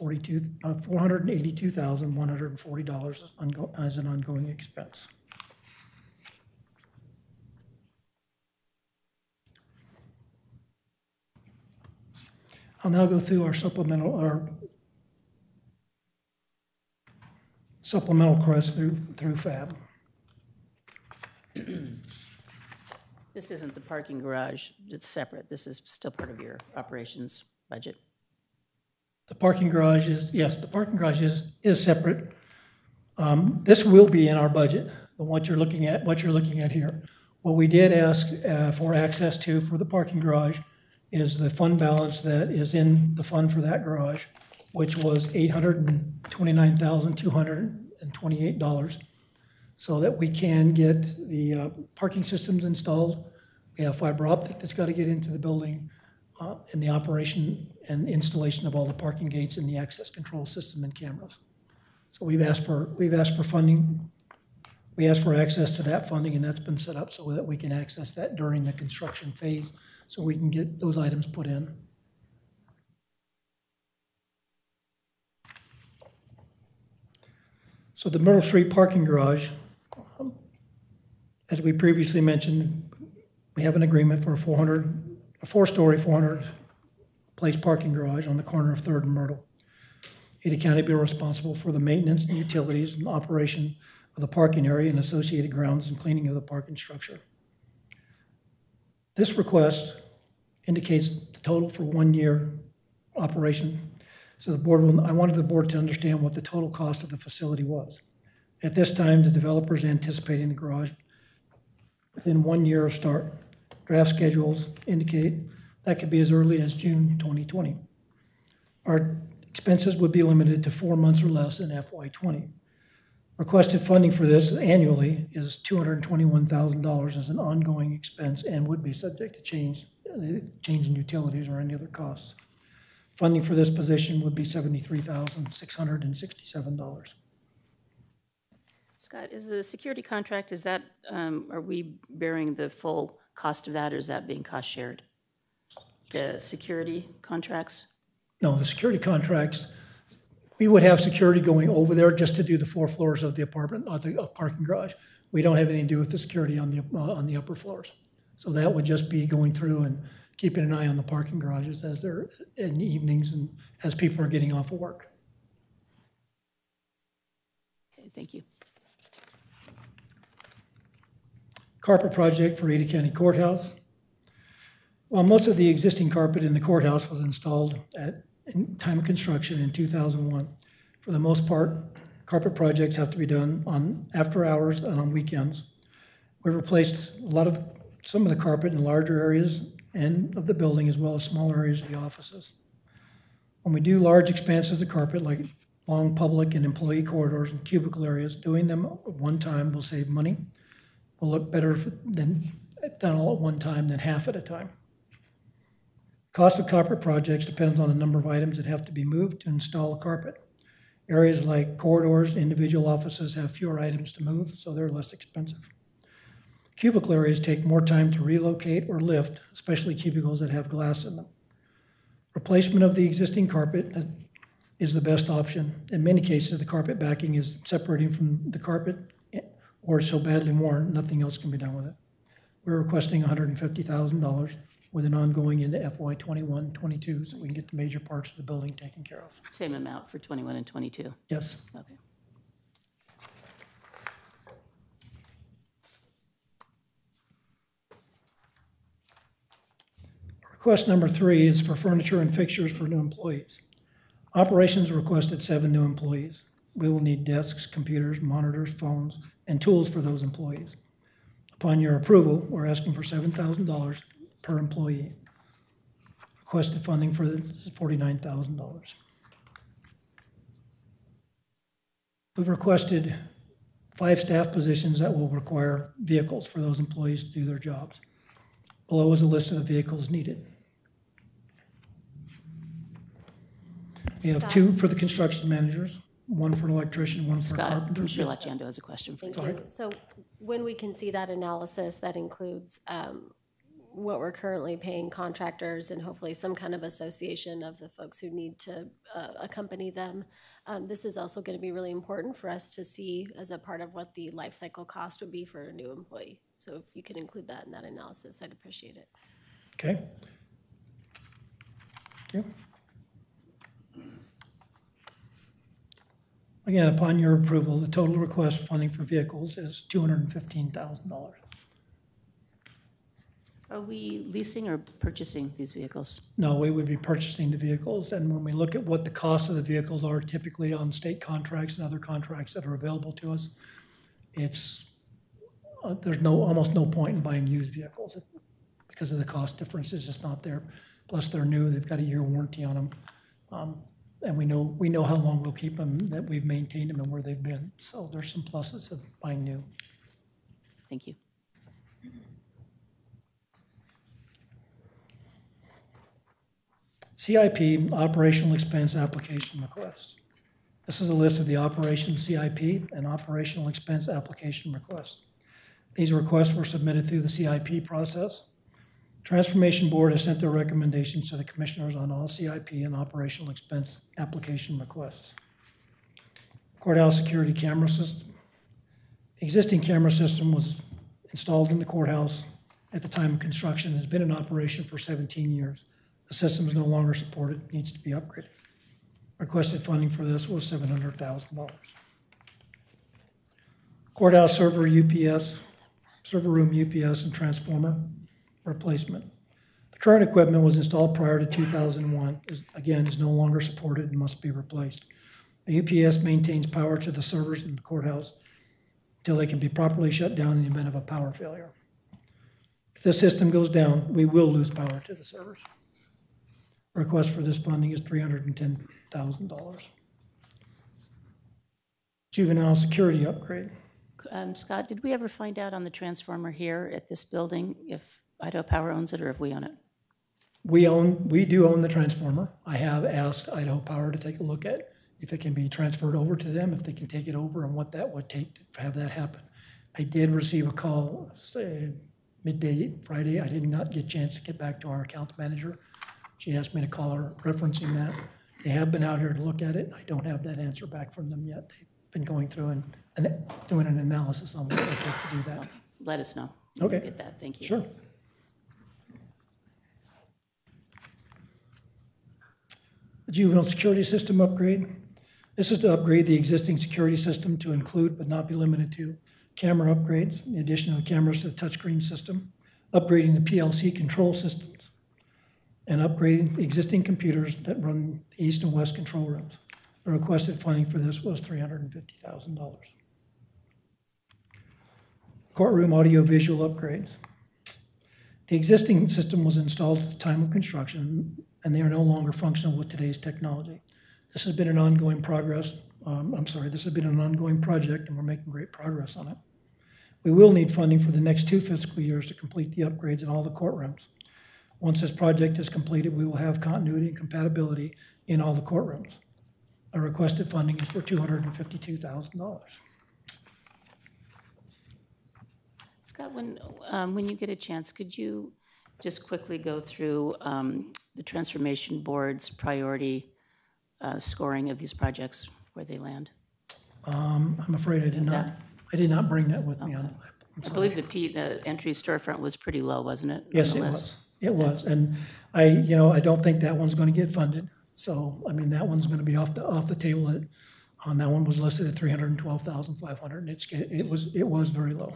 uh, four hundred and eighty-two thousand, one hundred and forty dollars as an ongoing expense. I'll now go through our supplemental, our supplemental request through, through FAB. This isn't the parking garage, it's separate. This is still part of your operations budget. The parking garage is, yes, the parking garage is, is separate. Um, This will be in our budget, what you're looking at, what you're looking at here. What we did ask uh, for access to for the parking garage is the fund balance that is in the fund for that garage, which was eight hundred and twenty-nine thousand, two hundred and twenty-eight dollars, so that we can get the uh, parking systems installed. We have fiber optic that's got to get into the building uh, in the operation and installation of all the parking gates and the access control system and cameras. So we've asked for, we've asked for funding, we asked for access to that funding, and that's been set up so that we can access that during the construction phase, so we can get those items put in. So the Myrtle Street parking garage, um, as we previously mentioned, we have an agreement for a 400, a four-story, 400-place parking garage on the corner of Third and Myrtle. Ada County be responsible for the maintenance and utilities and operation of the parking area and associated grounds and cleaning of the parking structure. This request indicates the total for one year operation. So the board will, I wanted the board to understand what the total cost of the facility was. At this time, the developer is anticipating the garage within one year of start. Draft schedules indicate that could be as early as June 2020. Our expenses would be limited to four months or less in FY '20. Requested funding for this annually is $221,000 as an ongoing expense and would be subject to change, change in utilities or any other costs. Funding for this position would be $73,667. Scott, is the security contract, is that, um, are we bearing the full cost of that, or is that being cost shared? The security contracts? No, the security contracts, we would have security going over there just to do the four floors of the apartment, not the parking garage. We don't have anything to do with the security on the, uh, on the upper floors. So that would just be going through and keeping an eye on the parking garages as they're in the evenings and as people are getting off of work. Okay, thank you. Carpet project for Ada County Courthouse. While most of the existing carpet in the courthouse was installed at, in time of construction in 2001, for the most part, carpet projects have to be done on after hours and on weekends. We've replaced a lot of, some of the carpet in larger areas and of the building as well as smaller areas of the offices. When we do large expanses of carpet, like long public and employee corridors and cubicle areas, doing them one time will save money will look better than, done all at one time than half at a time. Cost of carpet projects depends on the number of items that have to be moved to install a carpet. Areas like corridors, and individual offices have fewer items to move, so they're less expensive. Cubicle areas take more time to relocate or lift, especially cubicles that have glass in them. Replacement of the existing carpet uh, is the best option. In many cases, the carpet backing is separating from the carpet or so badly worn, nothing else can be done with it. We're requesting $150,000 with an ongoing into FY '21, '22, so we can get the major parts of the building taken care of. Same amount for 21 and 22? Yes. Okay. Request number three is for furniture and fixtures for new employees. Operations requested seven new employees. We will need desks, computers, monitors, phones, and tools for those employees. Upon your approval, we're asking for seven thousand dollars per employee. Requested funding for this is forty-nine thousand dollars. We've requested five staff positions that will require vehicles for those employees to do their jobs. Below is a list of the vehicles needed. We have two for the construction managers, one for an electrician, one for a Scott, carpenter. Commissioner Yes. Lachiondo has a question for you. Thank you. So when we can see that analysis, that includes um, what we're currently paying contractors and hopefully some kind of association of the folks who need to uh, accompany them. Um, This is also going to be really important for us to see as a part of what the life cycle cost would be for a new employee. So if you could include that in that analysis, I'd appreciate it. Okay. Thank you. Again, upon your approval, the total request funding for vehicles is two hundred and fifteen thousand dollars. Are we leasing or purchasing these vehicles? No, we would be purchasing the vehicles, and when we look at what the costs of the vehicles are typically on state contracts and other contracts that are available to us, it's, uh, there's no, almost no point in buying used vehicles because of the cost differences, it's not there. Plus, they're new, they've got a year warranty on them. Um, And we know, we know how long we'll keep them, that we've maintained them and where they've been. So there's some pluses of buying new. Thank you. CIP, operational expense application requests. This is a list of the operation CIP and operational expense application requests. These requests were submitted through the CIP process. Transformation Board has sent their recommendations to the commissioners on all CIP and operational expense application requests. Courthouse security camera system. Existing camera system was installed in the courthouse at the time of construction, has been in operation for 17 years. The system is no longer supported, needs to be upgraded. Requested funding for this was seven hundred thousand dollars. Courthouse server UPS, server room UPS and transformer replacement. The Current equipment was installed prior to 2001, is, again, is no longer supported and must be replaced. The UPS maintains power to the servers in the courthouse until they can be properly shut down in the event of a power failure. If this system goes down, we will lose power to the servers. Request for this funding is $310,000. Juvenile security upgrade. Um, Scott, did we ever find out on the transformer here at this building if Idaho Power owns it or if we own it? We own, we do own the transformer. I have asked Idaho Power to take a look at if it can be transferred over to them, if they can take it over, and what that would take to have that happen. I did receive a call, say, midday Friday. I did not get a chance to get back to our account manager. She asked me to call her referencing that. They have been out here to look at it. I don't have that answer back from them yet. They've been going through and, and doing an analysis on what it would take to do that. Let us know. Okay. Get that, thank you. Sure. The Juvenile security system upgrade. This is to upgrade the existing security system to include but not be limited to camera upgrades, the addition of cameras to the touchscreen system, upgrading the PLC control systems, and upgrading existing computers that run the east and west control rooms. The requested funding for this was $350,000. Courtroom audio-visual upgrades. The existing system was installed at the time of construction, and they are no longer functional with today's technology. This has been an ongoing progress, um, I'm sorry, this has been an ongoing project, and we're making great progress on it. We will need funding for the next two fiscal years to complete the upgrades in all the courtrooms. Once this project is completed, we will have continuity and compatibility in all the courtrooms. Our requested funding is for $252,000. Scott, when, um, when you get a chance, could you just quickly go through um, the Transformation Board's priority uh, scoring of these projects, where they land? Um, I'm afraid I did not, I did not bring that with me on. I'm I sorry. believe the P, the entry storefront was pretty low, wasn't it? on Yes, it list? was. It was. And I, you know, I don't think that one's going to get funded. So, I mean, that one's going to be off the, off the table. It- On that one was listed at three hundred and twelve thousand five hundred, and it's, it was, it was very low.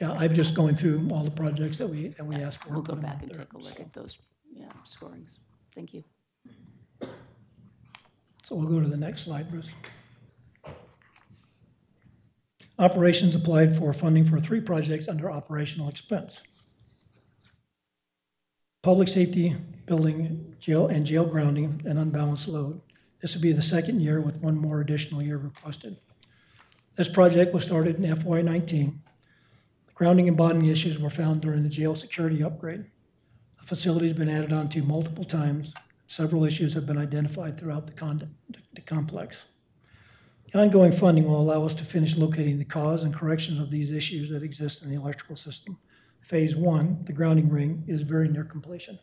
So, yeah, I'm just going through all the projects that we, that we asked for. We'll go put 'em back and there. take a look at those, yeah, scorings. Thank you. So we'll go to the next slide, Bruce. Operations applied for funding for three projects under operational expense. Public safety, building, jail, and jail grounding and unbalanced load. This would be the second year with one more additional year requested. This project was started in FY nineteen. Grounding and bonding issues were found during the jail security upgrade. The facility's been added on to multiple times. Several issues have been identified throughout the con, the complex. The ongoing funding will allow us to finish locating the cause and corrections of these issues that exist in the electrical system. Phase one, the grounding ring, is very near completion.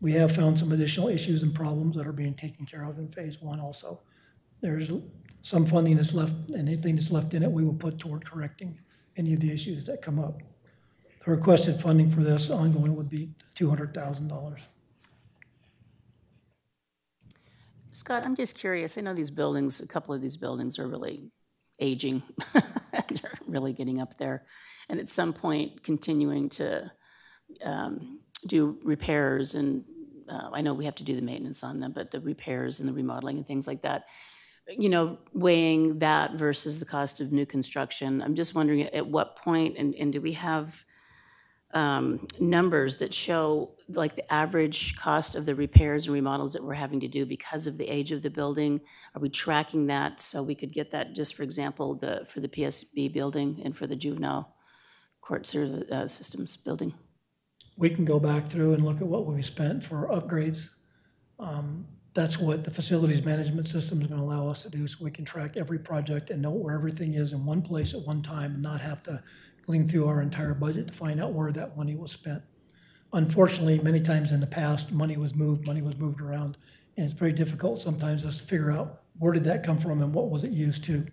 We have found some additional issues and problems that are being taken care of in phase one also. There's some funding that's left, and anything that's left in it, we will put toward correcting any of the issues that come up. The requested funding for this ongoing would be two hundred thousand dollars. Scott, I'm just curious, I know these buildings, a couple of these buildings are really aging. They're really getting up there. And at some point, continuing to um, do repairs and, uh, I know we have to do the maintenance on them, but the repairs and the remodeling and things like that, you know, weighing that versus the cost of new construction, I'm just wondering at what point, and, and do we have um, numbers that show like the average cost of the repairs and remodels that we're having to do because of the age of the building? Are we tracking that so we could get that, just for example, the, for the PSB building and for the juvenile court ser- uh, systems building? we can go back through and look at what we spent for upgrades. Um, That's what the facilities management system is gonna allow us to do, so we can track every project and know where everything is in one place at one time and not have to glean through our entire budget to find out where that money was spent. Unfortunately, many times in the past, money was moved, money was moved around, and it's very difficult sometimes to figure out where did that come from and what was it used to.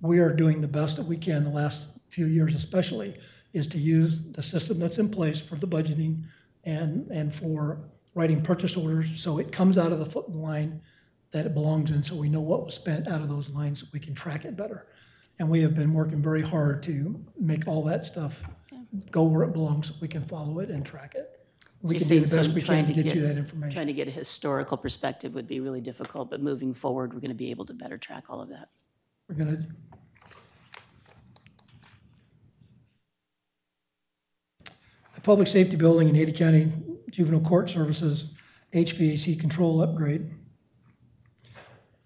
We are doing the best that we can the last few years especially, is to use the system that's in place for the budgeting and, and for writing purchase orders, so it comes out of the foot line that it belongs in, so we know what was spent out of those lines, so we can track it better. And we have been working very hard to make all that stuff go where it belongs so we can follow it and track it. So We can do the best we can to to get you that information. Trying to get a historical perspective would be really difficult, but moving forward, we're going to be able to better track all of that. We're gonna, the Public Safety Building in Ada County Juvenile Court Services HVAC control upgrade.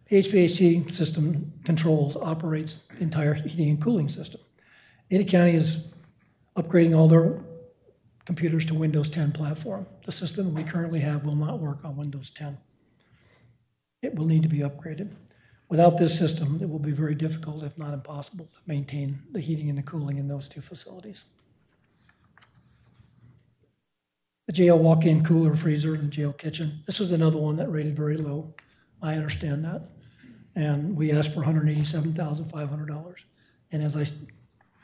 The HVAC system controls, operates the entire heating and cooling system. Ada County is upgrading all their computers to Windows 10 platform. The system we currently have will not work on Windows 10. It will need to be upgraded. Without this system, it will be very difficult, if not impossible, to maintain the heating and the cooling in those two facilities. The jail walk-in cooler freezer in the jail kitchen, this is another one that rated very low. I understand that. And we asked for $187,500. And as I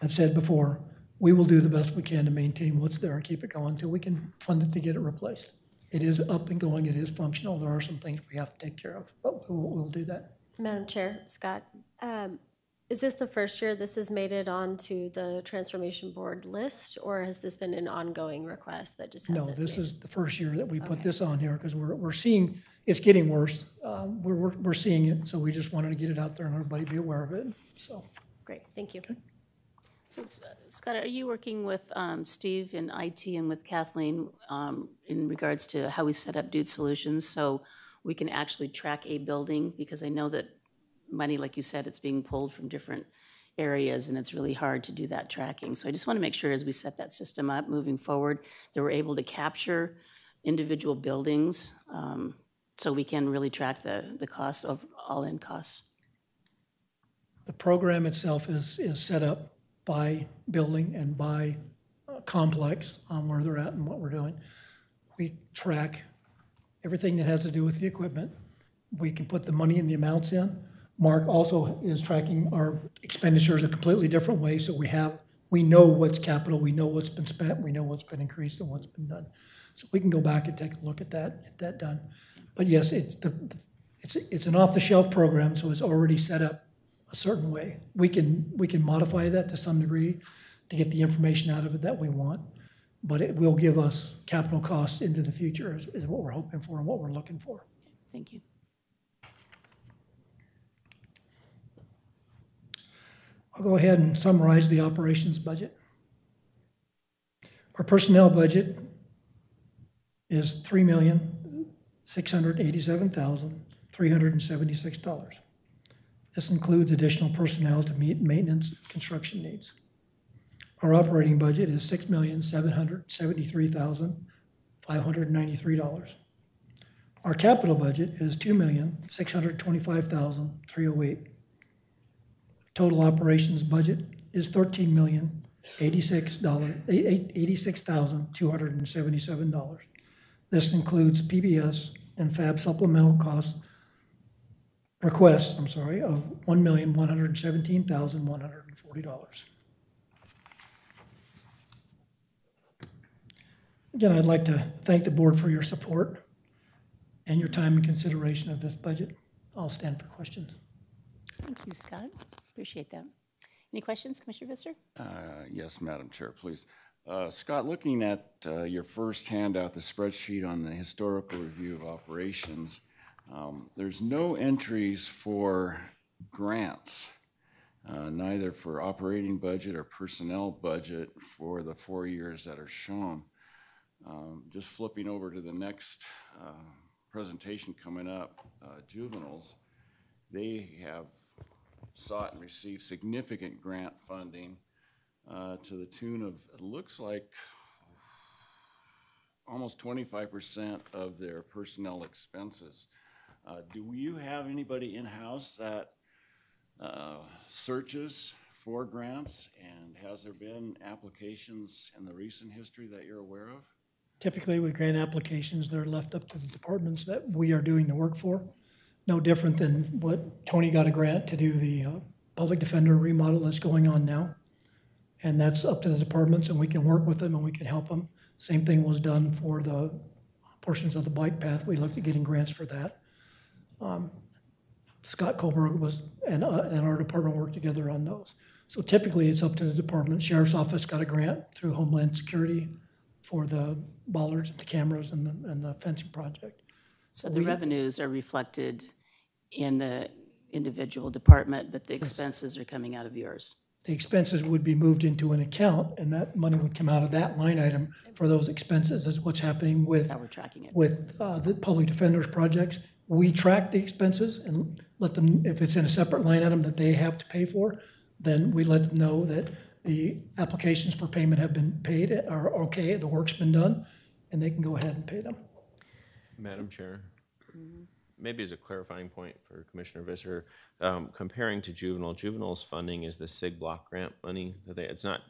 have said before, we will do the best we can to maintain what's there and keep it going until we can fund it to get it replaced. It is up and going, it is functional, there are some things we have to take care of, but we'll, we'll do that. Madam Chair, Scott, um, is this the first year this has made it onto the Transformation Board list? Or has this been an ongoing request that just No, hasn't? this made- is the first year that we put this on here, because we're, we're seeing, it's getting worse. Um, We're, we're, we're seeing it, so we just wanted to get it out there and everybody be aware of it, so. Great, thank you. So, it's, uh, Scott, are you working with um, Steve in IT and with Kathleen um, in regards to how we set up Dude Solutions so we can actually track a building? Because I know that money, like you said, it's being pulled from different areas and it's really hard to do that tracking. So I just want to make sure as we set that system up moving forward, that we're able to capture individual buildings um, so we can really track the, the cost of all-in costs. The program itself is, is set up by building and by uh, complex on where they're at and what we're doing. We track everything that has to do with the equipment. We can put the money and the amounts in. Mark also is tracking our expenditures a completely different way, so we have, we know what's capital, we know what's been spent, we know what's been increased and what's been done. So we can go back and take a look at that, get that done. But yes, it's the, it's, it's an off-the-shelf program, so it's already set up a certain way. We can, we can modify that to some degree to get the information out of it that we want, but it will give us capital costs into the future is, is what we're hoping for and what we're looking for. Thank you. I'll go ahead and summarize the operations budget. Our personnel budget is three million, six hundred eighty-seven thousand, three hundred and seventy-six dollars. This includes additional personnel to meet maintenance and construction needs. Our operating budget is six million, seven hundred seventy-three thousand, five hundred ninety-three dollars. Our capital budget is two million, six hundred twenty-five thousand, three oh eight. Total operations budget is thirteen million, eighty-six thousand, two hundred and seventy-seven dollars. This includes PBS and FAB supplemental costs, requests, I'm sorry, of one million, one hundred and seventeen thousand, one hundred and forty dollars. Again, I'd like to thank the board for your support and your time and consideration of this budget. I'll stand for questions. Thank you, Scott. Appreciate that. Any questions, Commissioner Visser? Uh, Yes, Madam Chair, please. Uh, Scott, looking at uh, your first handout, the spreadsheet on the historical review of operations, um, there's no entries for grants, uh, neither for operating budget or personnel budget for the four years that are shown. Um, Just flipping over to the next uh, presentation coming up, uh, juveniles, they have sought and received significant grant funding uh, to the tune of, it looks like, almost twenty-five percent of their personnel expenses. Uh, Do you have anybody in-house that uh, searches for grants? And has there been applications in the recent history that you're aware of? Typically, with grant applications, they're left up to the departments that we are doing the work for. No different than what Tony got a grant to do the uh, public defender remodel that's going on now. And that's up to the departments, and we can work with them and we can help them. Same thing was done for the portions of the bike path. We looked at getting grants for that. Um, Scott Colberg was, and, uh, and our department worked together on those. So typically, it's up to the department. Sheriff's Office got a grant through Homeland Security for the bollards and the cameras and the, and the fencing project. So the revenues are reflected in the individual department, but the expenses are coming out of yours. The expenses would be moved into an account, and that money would come out of that line item for those expenses, is what's happening with How we're tracking it. with uh, the public defenders projects, we track the expenses and let them, if it's in a separate line item that they have to pay for, then we let them know that the applications for payment have been paid, are okay, the work's been done, and they can go ahead and pay them. Madam Chair, maybe as a clarifying point for Commissioner Visser, um, comparing to juvenile, juvenile's funding is the SIG block grant money that they, it's not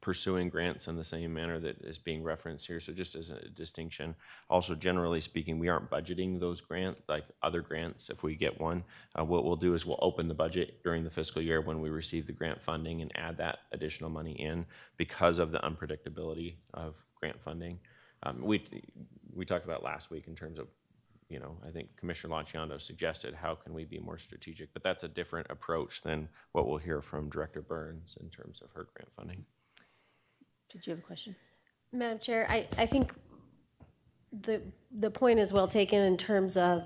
pursuing grants in the same manner that is being referenced here, so just as a distinction. Also, generally speaking, we aren't budgeting those grants, like other grants, if we get one. Uh, what we'll do is we'll open the budget during the fiscal year when we receive the grant funding and add that additional money in because of the unpredictability of grant funding. Um, we, we talked about last week in terms of you know, I think Commissioner Lachiondo suggested, how can we be more strategic? But that's a different approach than what we'll hear from Director Burns in terms of her grant funding. Did you have a question? Madam Chair, I, I think the, the point is well taken in terms of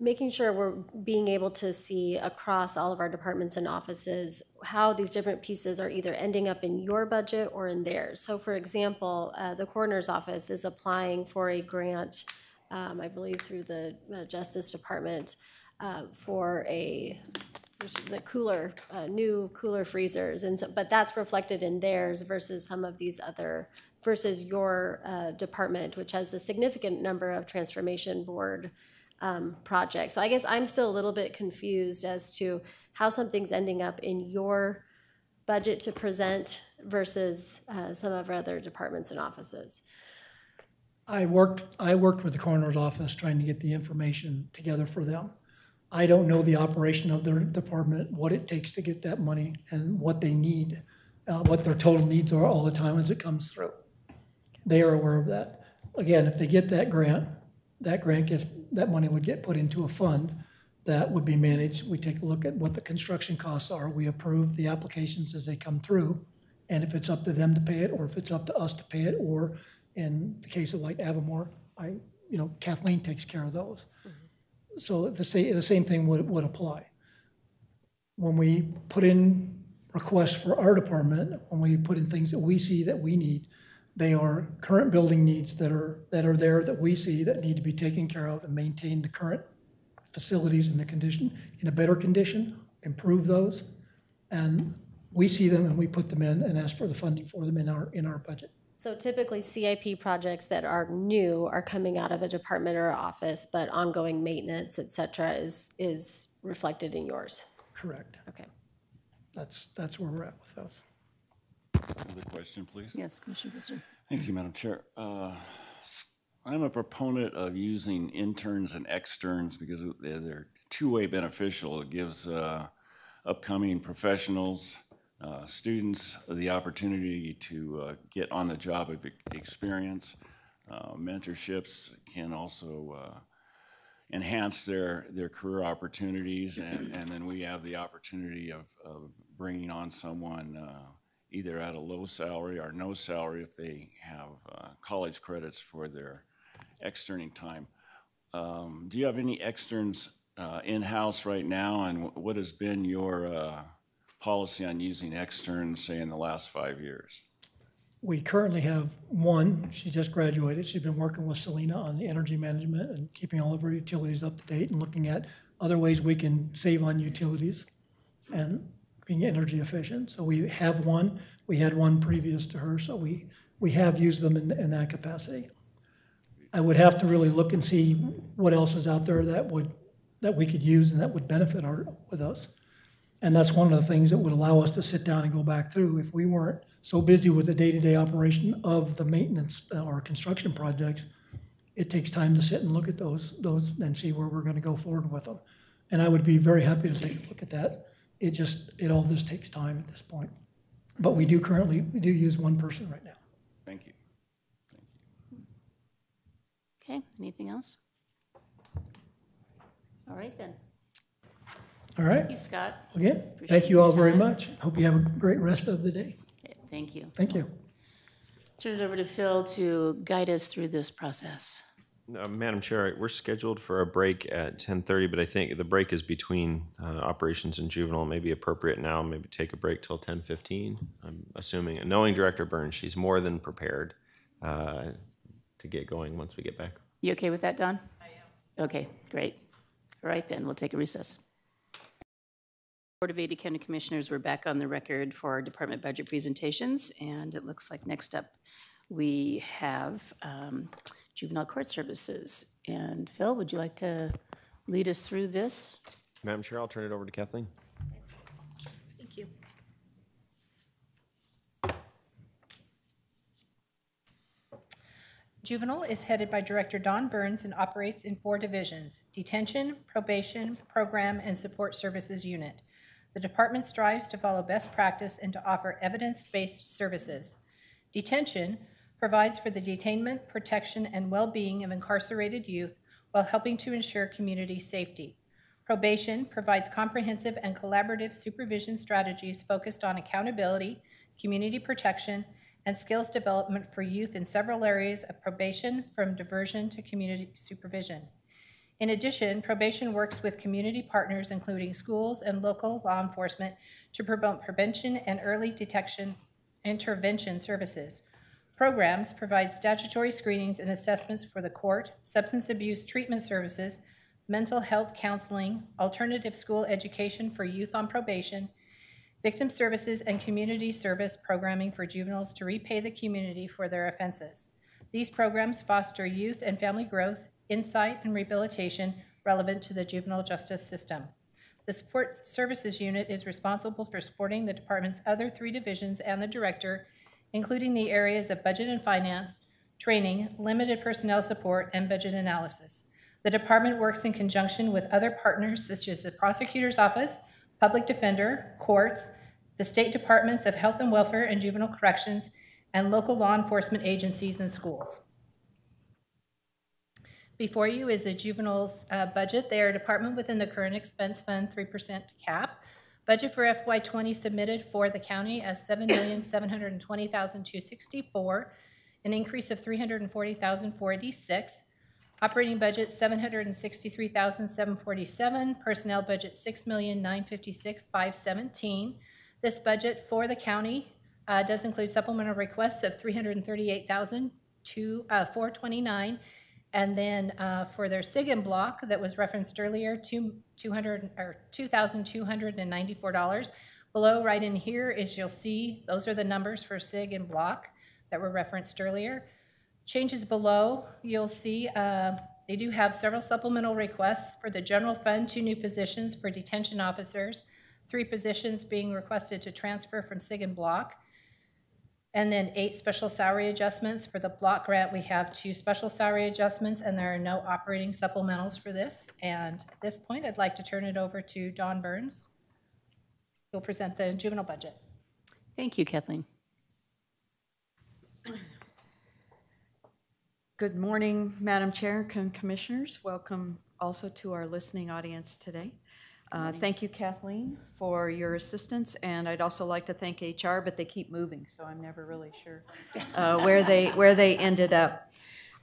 making sure we're being able to see across all of our departments and offices how these different pieces are either ending up in your budget or in theirs. So for example, uh, the coroner's office is applying for a grant, um, I believe through the uh, Justice Department, uh, for a, the cooler, uh, new cooler freezers, and so, but that's reflected in theirs versus some of these other, versus your uh, department, which has a significant number of transformation board um, projects. So I guess I'm still a little bit confused as to how something's ending up in your budget to present versus uh, some of our other departments and offices. I worked, I worked with the coroner's office trying to get the information together for them. I don't know the operation of their department, what it takes to get that money and what they need, uh, what their total needs are all the time as it comes through. They are aware of that. Again, if they get that grant, that grant gets, that money would get put into a fund that would be managed. We take a look at what the construction costs are. We approve the applications as they come through. And if it's up to them to pay it, or if it's up to us to pay it, or in the case of like Avimor, I, you know, Kathleen takes care of those. Mm-hmm. So the same, the same thing would, would apply. When we put in requests for our department, when we put in things that we see that we need, they are current building needs that are, that are there that we see that need to be taken care of and maintain the current facilities in the condition, in a better condition, improve those. And we see them and we put them in and ask for the funding for them in our, in our budget. So typically CIP projects that are new are coming out of a department or office, but ongoing maintenance, et cetera, is, is reflected in yours. Correct. Okay. That's, that's where we're at with those. Another question, please. Yes, Commissioner Visser. Thank you, Madam Chair. Uh, I'm a proponent of using interns and externs because they're, they're two-way beneficial. It gives uh, upcoming professionals, uh, students, the opportunity to uh, get on-the-job of e- experience. Uh, Mentorships can also uh, enhance their, their career opportunities, and, and then we have the opportunity of, of bringing on someone uh, either at a low salary or no salary if they have college credits for their externing time. Um, Do you have any externs in-house right now, and what has been your policy on using externs, say, in the last five years? We currently have one, she just graduated, she's been working with Selena on the energy management and keeping all of her utilities up to date and looking at other ways we can save on utilities and being energy efficient. So we have one, we had one previous to her, so we, we have used them in, in that capacity. I would have to really look and see what else is out there that would, that we could use and that would benefit our, with us. And that's one of the things that would allow us to sit down and go back through. If we weren't so busy with the day-to-day operation of the maintenance uh, or construction projects, it takes time to sit and look at those, those and see where we're gonna go forward with them. And I would be very happy to take a look at that. It just, it all just takes time at this point. But we do currently, we do use one person right now. Thank you. Thank you. Okay, anything else? All right then. All right, Thank you, Scott. again, Appreciate thank you your all very time. much. Hope you have a great rest of the day. Okay, Thank you. Thank you. Turn it over to Phil to guide us through this process. Uh, Madam Chair, we're scheduled for a break at 10:30, but I think the break is between uh, operations and juvenile. It may be appropriate now, maybe take a break till 10:15. I'm assuming, knowing Director Burns, she's more than prepared uh, to get going once we get back. You okay with that, Dawn? I am. Okay, great. All right, then, we'll take a recess. Board of Ada County Commissioners, we're back on the record for our department budget presentations, and it looks like next up, we have um, juvenile court services. And Phil, would you like to lead us through this? Madam Chair, I'll turn it over to Kathleen. Thank you. Juvenile is headed by Director Dawn Burns and operates in four divisions: Detention, Probation, Program, and Support Services Unit. The department strives to follow best practice and to offer evidence-based services. Detention provides for the detainment, protection, and well-being of incarcerated youth while helping to ensure community safety. Probation provides comprehensive and collaborative supervision strategies focused on accountability, community protection, and skills development for youth in several areas of probation, from diversion to community supervision. In addition, probation works with community partners, including schools and local law enforcement, to promote prevention and early detection intervention services. Programs provide statutory screenings and assessments for the court, substance abuse treatment services, mental health counseling, alternative school education for youth on probation, victim services, and community service programming for juveniles to repay the community for their offenses. These programs foster youth and family growth, insight, and rehabilitation relevant to the juvenile justice system. The Support Services Unit is responsible for supporting the department's other three divisions and the director, including the areas of budget and finance, training, limited personnel support, and budget analysis. The department works in conjunction with other partners such as the prosecutor's office, public defender, courts, the state departments of health and welfare and juvenile corrections, and local law enforcement agencies and schools. Before you is a juveniles uh, budget. They are a department within the current expense fund 3% cap. Budget for FY '20 submitted for the county as $7,720,264, an increase of $340,486. Operating budget, $763,747. Personnel budget, $6,956,517. This budget for the county uh, does include supplemental requests of $338,429. And then uh, for their SIGIN block that was referenced earlier, two, 200, or $2,294. Below, right in here, is you'll see, those are the numbers for SIG and block that were referenced earlier. Changes below, you'll see uh, they do have several supplemental requests for the general fund, two new positions for detention officers, three positions being requested to transfer from SIG and block, and then eight special salary adjustments. For the block grant, we have two special salary adjustments, and there are no operating supplementals for this. And at this point, I'd like to turn it over to Dawn Burns, who'll present the juvenile budget. Thank you, Kathleen. Good morning, Madam Chair and Commissioners. Welcome also to our listening audience today. Uh, Thank you, Kathleen, for your assistance, and I'd also like to thank HR, but they keep moving, so I'm never really sure uh, where they, where they ended up.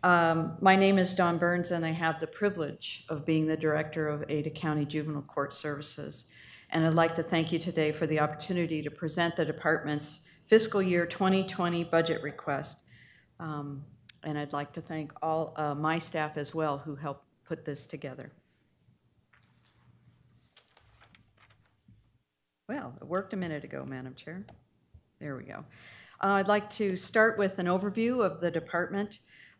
Um, My name is Dawn Burns, and I have the privilege of being the Director of Ada County Juvenile Court Services. And I'd like to thank you today for the opportunity to present the department's fiscal year 2020 budget request. Um, And I'd like to thank all uh, my staff as well who helped put this together. Well, it worked a minute ago, Madam Chair. There we go. Uh, I'd like to start with an overview of the department.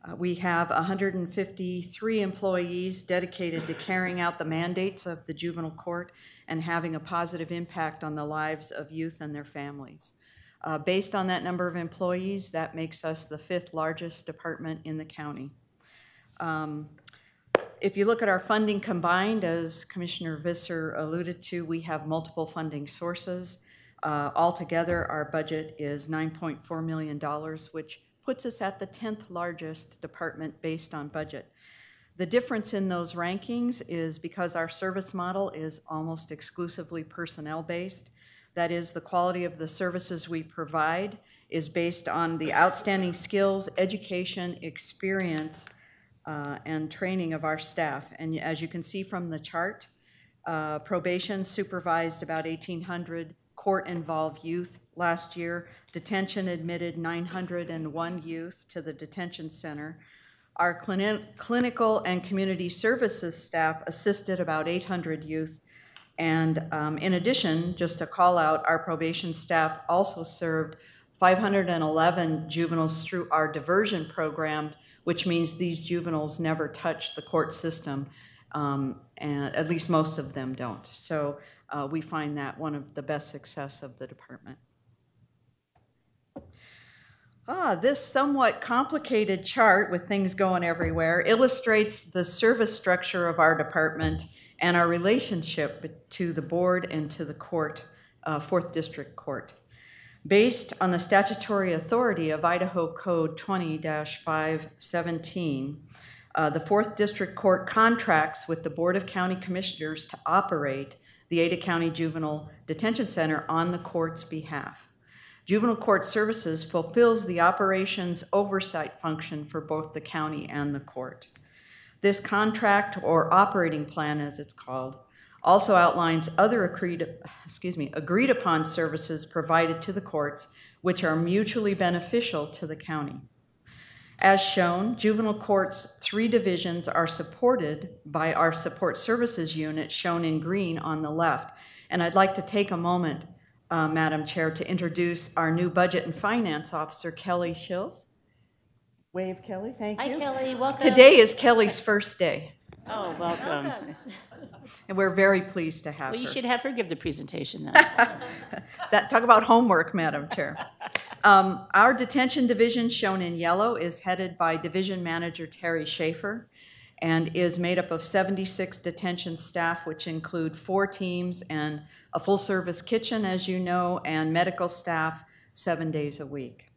Uh, We have 153 employees dedicated to carrying out the mandates of the juvenile court and having a positive impact on the lives of youth and their families. Uh, Based on that number of employees, that makes us the fifth largest department in the county. Um, If you look at our funding combined, as Commissioner Visser alluded to, we have multiple funding sources. Uh, Altogether, our budget is $9.4 million, which puts us at the 10th largest department based on budget. The difference in those rankings is because our service model is almost exclusively personnel-based. That is, the quality of the services we provide is based on the outstanding skills, education, experience, uh, and training of our staff. And as you can see from the chart, uh, probation supervised about 1,800 court-involved youth last year. Detention admitted 901 youth to the detention center. Our clini- clinical and community services staff assisted about 800 youth. And um, in addition, just to call out, our probation staff also served 511 juveniles through our diversion program, which means these juveniles never touch the court system, um, and at least most of them don't. So uh, we find that one of the best success of the department. Ah, this somewhat complicated chart with things going everywhere illustrates the service structure of our department and our relationship to the board and to the court, uh, Fourth District Court. Based on the statutory authority of Idaho Code 20 517, uh, the Fourth District Court contracts with the Board of County Commissioners to operate the Ada County Juvenile Detention Center on the court's behalf. Juvenile Court Services fulfills the operations oversight function for both the county and the court. This contract or operating plan, as it's called, also outlines other agreed, excuse me, agreed upon services provided to the courts which are mutually beneficial to the county. As shown, juvenile court's three divisions are supported by our support services unit shown in green on the left. And I'd like to take a moment, uh, Madam Chair, to introduce our new budget and finance officer, Kelly Shills. Wave, Kelly, thank Hi, you. Kelly, welcome. Today is Kelly's first day, Oh, welcome. and we're very pleased to have Well, you her. should have her give the presentation then. That, talk about homework, Madam Chair. Um, Our detention division, shown in yellow, is headed by Division Manager Terry Schaefer and is made up of 76 detention staff, which include four teams and a full-service kitchen, as you know, and medical staff seven days a week.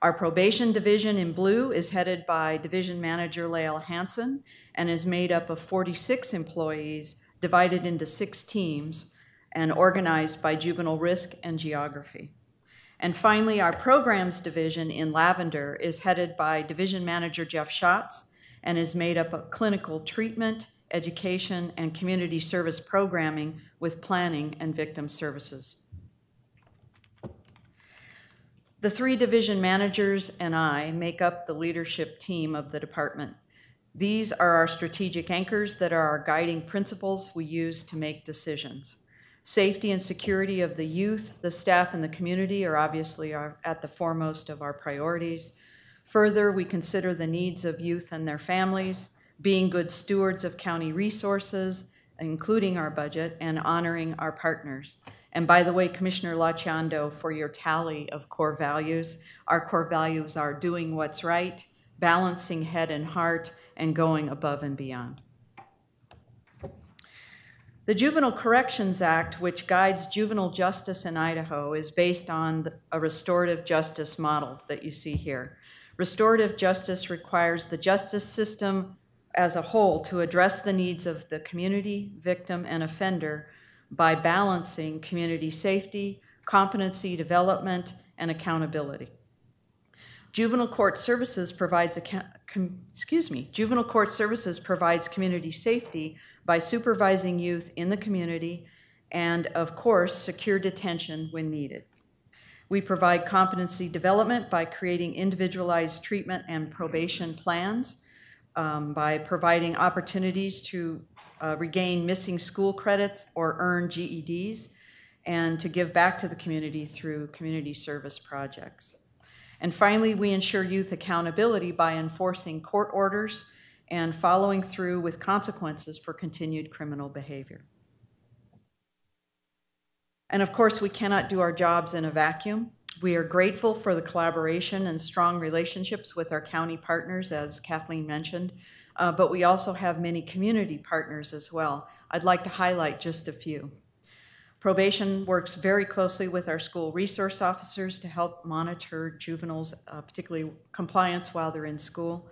Our probation division in blue is headed by Division Manager Lael Hansen and is made up of 46 employees divided into six teams and organized by juvenile risk and geography. And finally, our programs division in lavender is headed by Division Manager Jeff Schatz and is made up of clinical treatment, education, and community service programming with planning and victim services. The three division managers and I make up the leadership team of the department. These are our strategic anchors that are our guiding principles we use to make decisions. Safety and security of the youth, the staff, and the community are obviously our, at the foremost of our priorities. Further, we consider the needs of youth and their families, being good stewards of county resources, including our budget, and honoring our partners. And by the way, Commissioner Lachiondo, for your tally of core values, our core values are doing what's right, balancing head and heart, and going above and beyond. The Juvenile Corrections Act, which guides juvenile justice in Idaho, is based on a restorative justice model that you see here. Restorative justice requires the justice system as a whole to address the needs of the community, victim, and offender by balancing community safety, competency development, and accountability. Juvenile Court Services provides, excuse me, Juvenile Court Services provides community safety by supervising youth in the community and, of course, secure detention when needed. We provide competency development by creating individualized treatment and probation plans, um, by providing opportunities to uh, regain missing school credits or earn GEDs, and to give back to the community through community service projects. And finally, we ensure youth accountability by enforcing court orders and following through with consequences for continued criminal behavior. And of course, we cannot do our jobs in a vacuum. We are grateful for the collaboration and strong relationships with our county partners, as Kathleen mentioned, uh, but we also have many community partners as well. I'd like to highlight just a few. Probation works very closely with our school resource officers to help monitor juveniles, uh, particularly compliance while they're in school.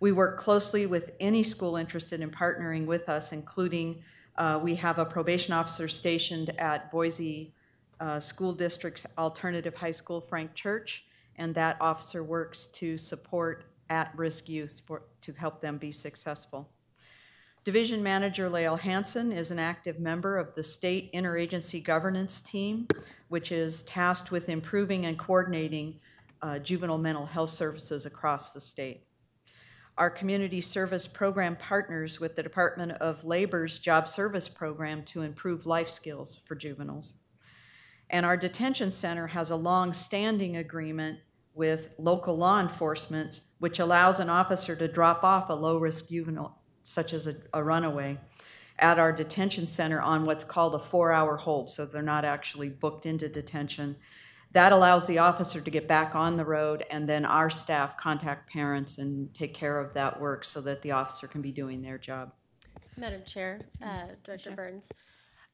We work closely with any school interested in partnering with us, including uh, we have a probation officer stationed at Boise uh, School District's Alternative High School, Frank Church, and that officer works to support at-risk youth for, to help them be successful. Division Manager Lael Hansen is an active member of the State Interagency Governance Team, which is tasked with improving and coordinating uh, juvenile mental health services across the state. Our community service program partners with the Department of Labor's Job Service Program to improve life skills for juveniles. And our detention center has a long-standing agreement with local law enforcement, which allows an officer to drop off a low-risk juvenile, such as a, a runaway, at our detention center on what's called a four-hour hold, so they're not actually booked into detention. That allows the officer to get back on the road, and then our staff contact parents and take care of that work so that the officer can be doing their job. Madam Chair, uh, Director Burns,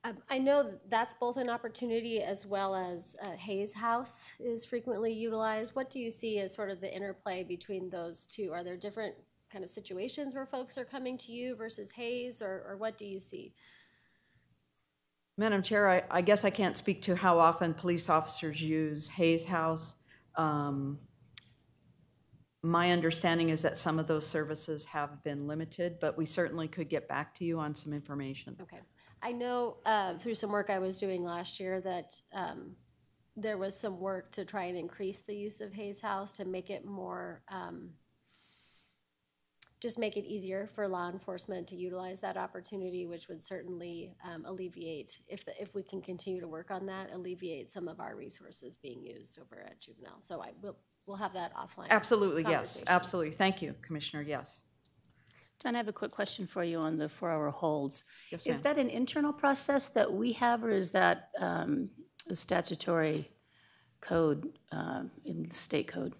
um, I know that's both an opportunity as well as uh, Hayes House is frequently utilized. What do you see as sort of the interplay between those two? Are there different kind of situations where folks are coming to you versus Hayes, or, or what do you see? Madam Chair, I, I guess I can't speak to how often police officers use Hayes House. Um, my understanding is that some of those services have been limited, but we certainly could get back to you on some information. Okay. I know uh, through some work I was doing last year that um, there was some work to try and increase the use of Hayes House to make it more, um, just make it easier for law enforcement to utilize that opportunity, which would certainly um, alleviate, if, the, if we can continue to work on that, alleviate some of our resources being used over at juvenile. So I will, we'll have that offline. Absolutely, yes, absolutely. Thank you, Commissioner, yes. Dawn, I have a quick question for you on the four-hour holds. Yes, Is that an internal process that we have, or is that um, a statutory code um, in the state code?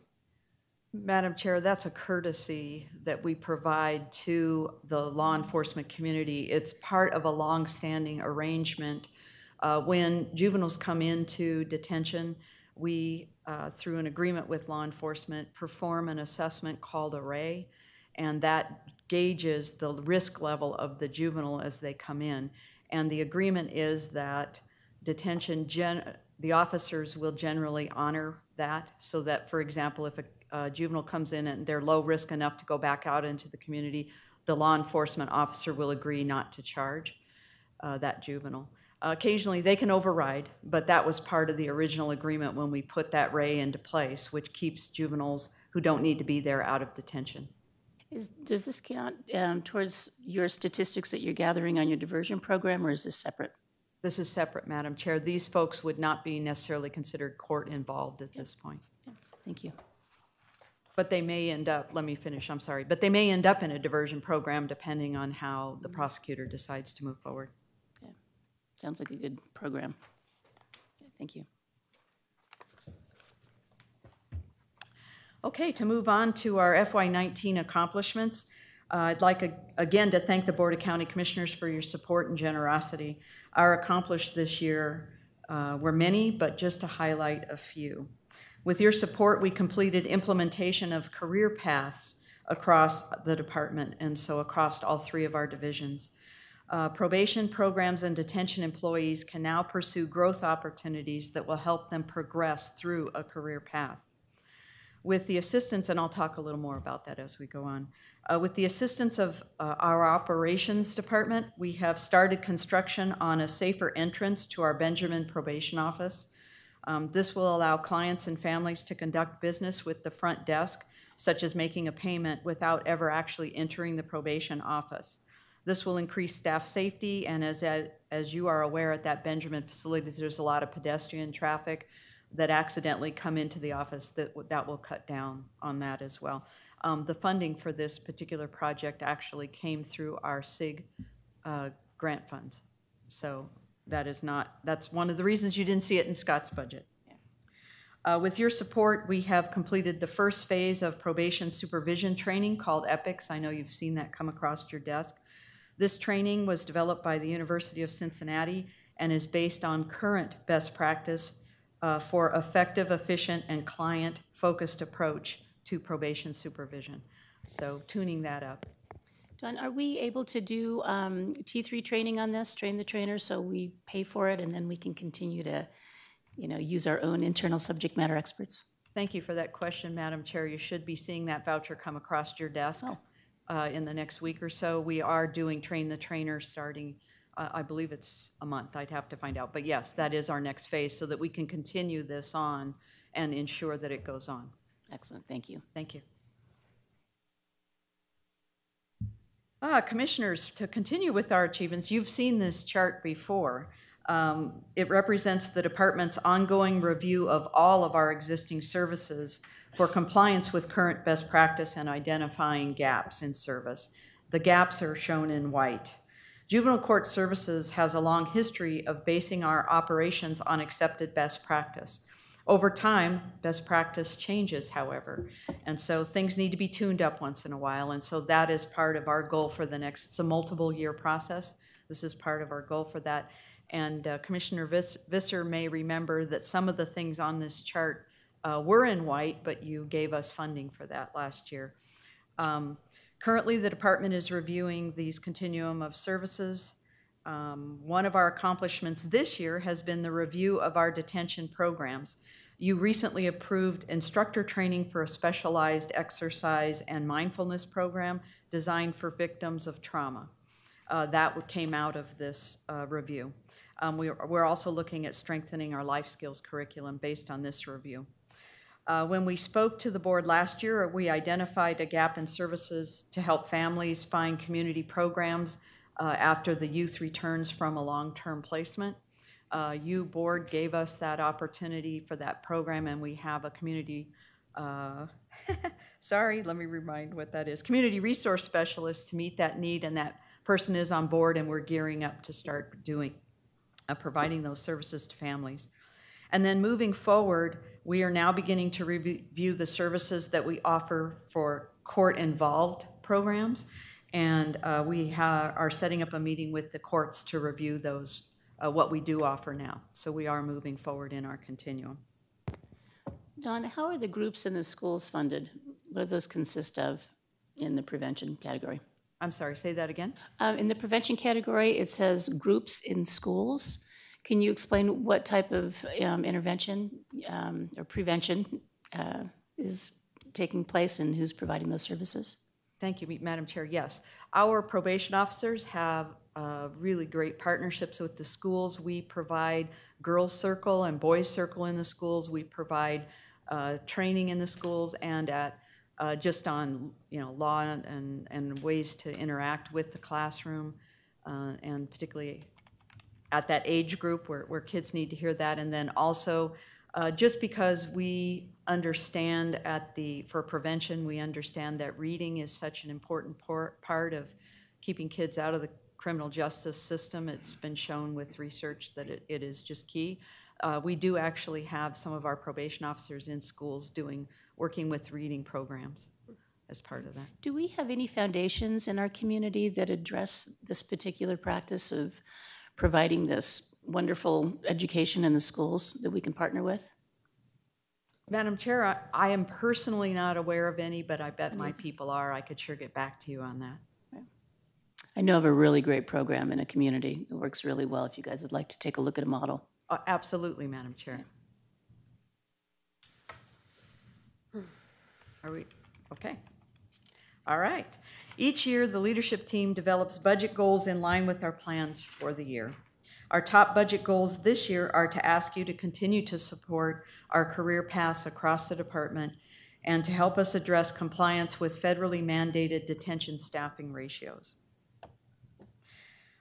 Madam Chair, that's a courtesy that we provide to the law enforcement community. It's part of a longstanding arrangement. Uh, When juveniles come into detention, we, uh, through an agreement with law enforcement, perform an assessment called Array, and that gauges the risk level of the juvenile as they come in. And the agreement is that detention, the officers will generally honor that, so that, for example, if a a juvenile comes in and they're low risk enough to go back out into the community, the law enforcement officer will agree not to charge uh, that juvenile. Occasionally, they can override, but that was part of the original agreement when we put that ray into place, which keeps juveniles who don't need to be there out of detention. Is, does this count um, towards your statistics that you're gathering on your diversion program, or is this separate? This is separate, Madam Chair. These folks would not be necessarily considered court involved at this point. Thank you. But they may end up, let me finish, I'm sorry, but they may end up in a diversion program depending on how the prosecutor decides to move forward. Yeah. Sounds like a good program. Thank you. Okay, to move on to our FY19 accomplishments, uh, I'd like a- again to thank the Board of County Commissioners for your support and generosity. Our accomplished this year uh, were many, but just to highlight a few. With your support, we completed implementation of career paths across the department, and so across all three of our divisions. Uh, Probation programs and detention employees can now pursue growth opportunities that will help them progress through a career path with the assistance, and I'll talk a little more about that as we go on. Uh, with the assistance of uh, our operations department, we have started construction on a safer entrance to our Benjamin probation office. Um, this will allow clients and families to conduct business with the front desk, such as making a payment without ever actually entering the probation office. This will increase staff safety, and as, as you are aware, at that Benjamin facility, there's a lot of pedestrian traffic that accidentally come into the office, that, that will cut down on that as well. Um, the funding for this particular project actually came through our SIG uh, grant funds. So that is not, that's one of the reasons you didn't see it in Scott's budget. Uh, with your support, we have completed the first phase of probation supervision training called EPICS. I know you've seen that come across your desk. This training was developed by the University of Cincinnati and is based on current best practice uh, for effective, efficient, and client-focused approach to probation supervision. So tuning that up. Dawn, are we able to do um, T3 training on this, train the trainer, so we pay for it, and then we can continue to, you know, use our own internal subject matter experts? Thank you for that question, Madam Chair. You should be seeing that voucher come across your desk uh, in the next week or so. We are doing Train the Trainer starting, uh, I believe it's a month, I'd have to find out. But yes, that is our next phase, so that we can continue this on and ensure that it goes on. Excellent, thank you. Thank you. Ah, Commissioners, to continue with our achievements, you've seen this chart before. Um, It represents the department's ongoing review of all of our existing services for compliance with current best practice and identifying gaps in service. The gaps are shown in white. Juvenile Court Services has a long history of basing our operations on accepted best practice. Over time, best practice changes, however, and so things need to be tuned up once in a while, and so that is part of our goal for the next, it's a multiple-year process. This is part of our goal for that. And uh, Commissioner Vis- Visser may remember that some of the things on this chart uh, were in white, but you gave us funding for that last year. Um, Currently, the department is reviewing these continuum of services. Um, One of our accomplishments this year has been the review of our detention programs. You recently approved instructor training for a specialized exercise and mindfulness program designed for victims of trauma. Uh, That came out of this uh, review. Um, we- We're also looking at strengthening our life skills curriculum based on this review. Uh, When we spoke to the board last year, we identified a gap in services to help families find community programs uh, after the youth returns from a long-term placement. Uh, You, board, gave us that opportunity for that program, and we have a community, uh, sorry, let me remind what that is, community resource specialist to meet that need, and that person is on board, and we're gearing up to start doing, uh, providing those services to families. And then moving forward, we are now beginning to review the services that we offer for court-involved programs. And uh, we ha- are setting up a meeting with the courts to review those, uh, what we do offer now. So we are moving forward in our continuum. Dawn, how are the groups in the schools funded? What do those consist of in the prevention category? I'm sorry, say that again? Um, In the prevention category, it says groups in schools. Can you explain what type of um, intervention um, or prevention uh, is taking place and who's providing those services? Thank you, Madam Chair. Yes, our probation officers have uh, really great partnerships with the schools. We provide girls' circle and boys' circle in the schools. We provide uh, training in the schools and at uh, just on you know law and and ways to interact with the classroom, uh, and particularly at that age group where, where kids need to hear that. And then also, uh, just because we understand at the, for prevention, we understand that reading is such an important por- part of keeping kids out of the criminal justice system. It's been shown with research that it, it is just key. Uh, we do actually have some of our probation officers in schools doing, working with reading programs as part of that. Do we have any foundations in our community that address this particular practice of providing this wonderful education in the schools that we can partner with? Madam Chair, I, I am personally not aware of any, but I bet my people are. I could sure get back to you on that. I know of a really great program in a community that works really well if you guys would like to take a look at a model. Uh, Absolutely, Madam Chair. Are we, okay. All right. Each year, the leadership team develops budget goals in line with our plans for the year. Our top budget goals this year are to ask you to continue to support our career paths across the department and to help us address compliance with federally mandated detention staffing ratios.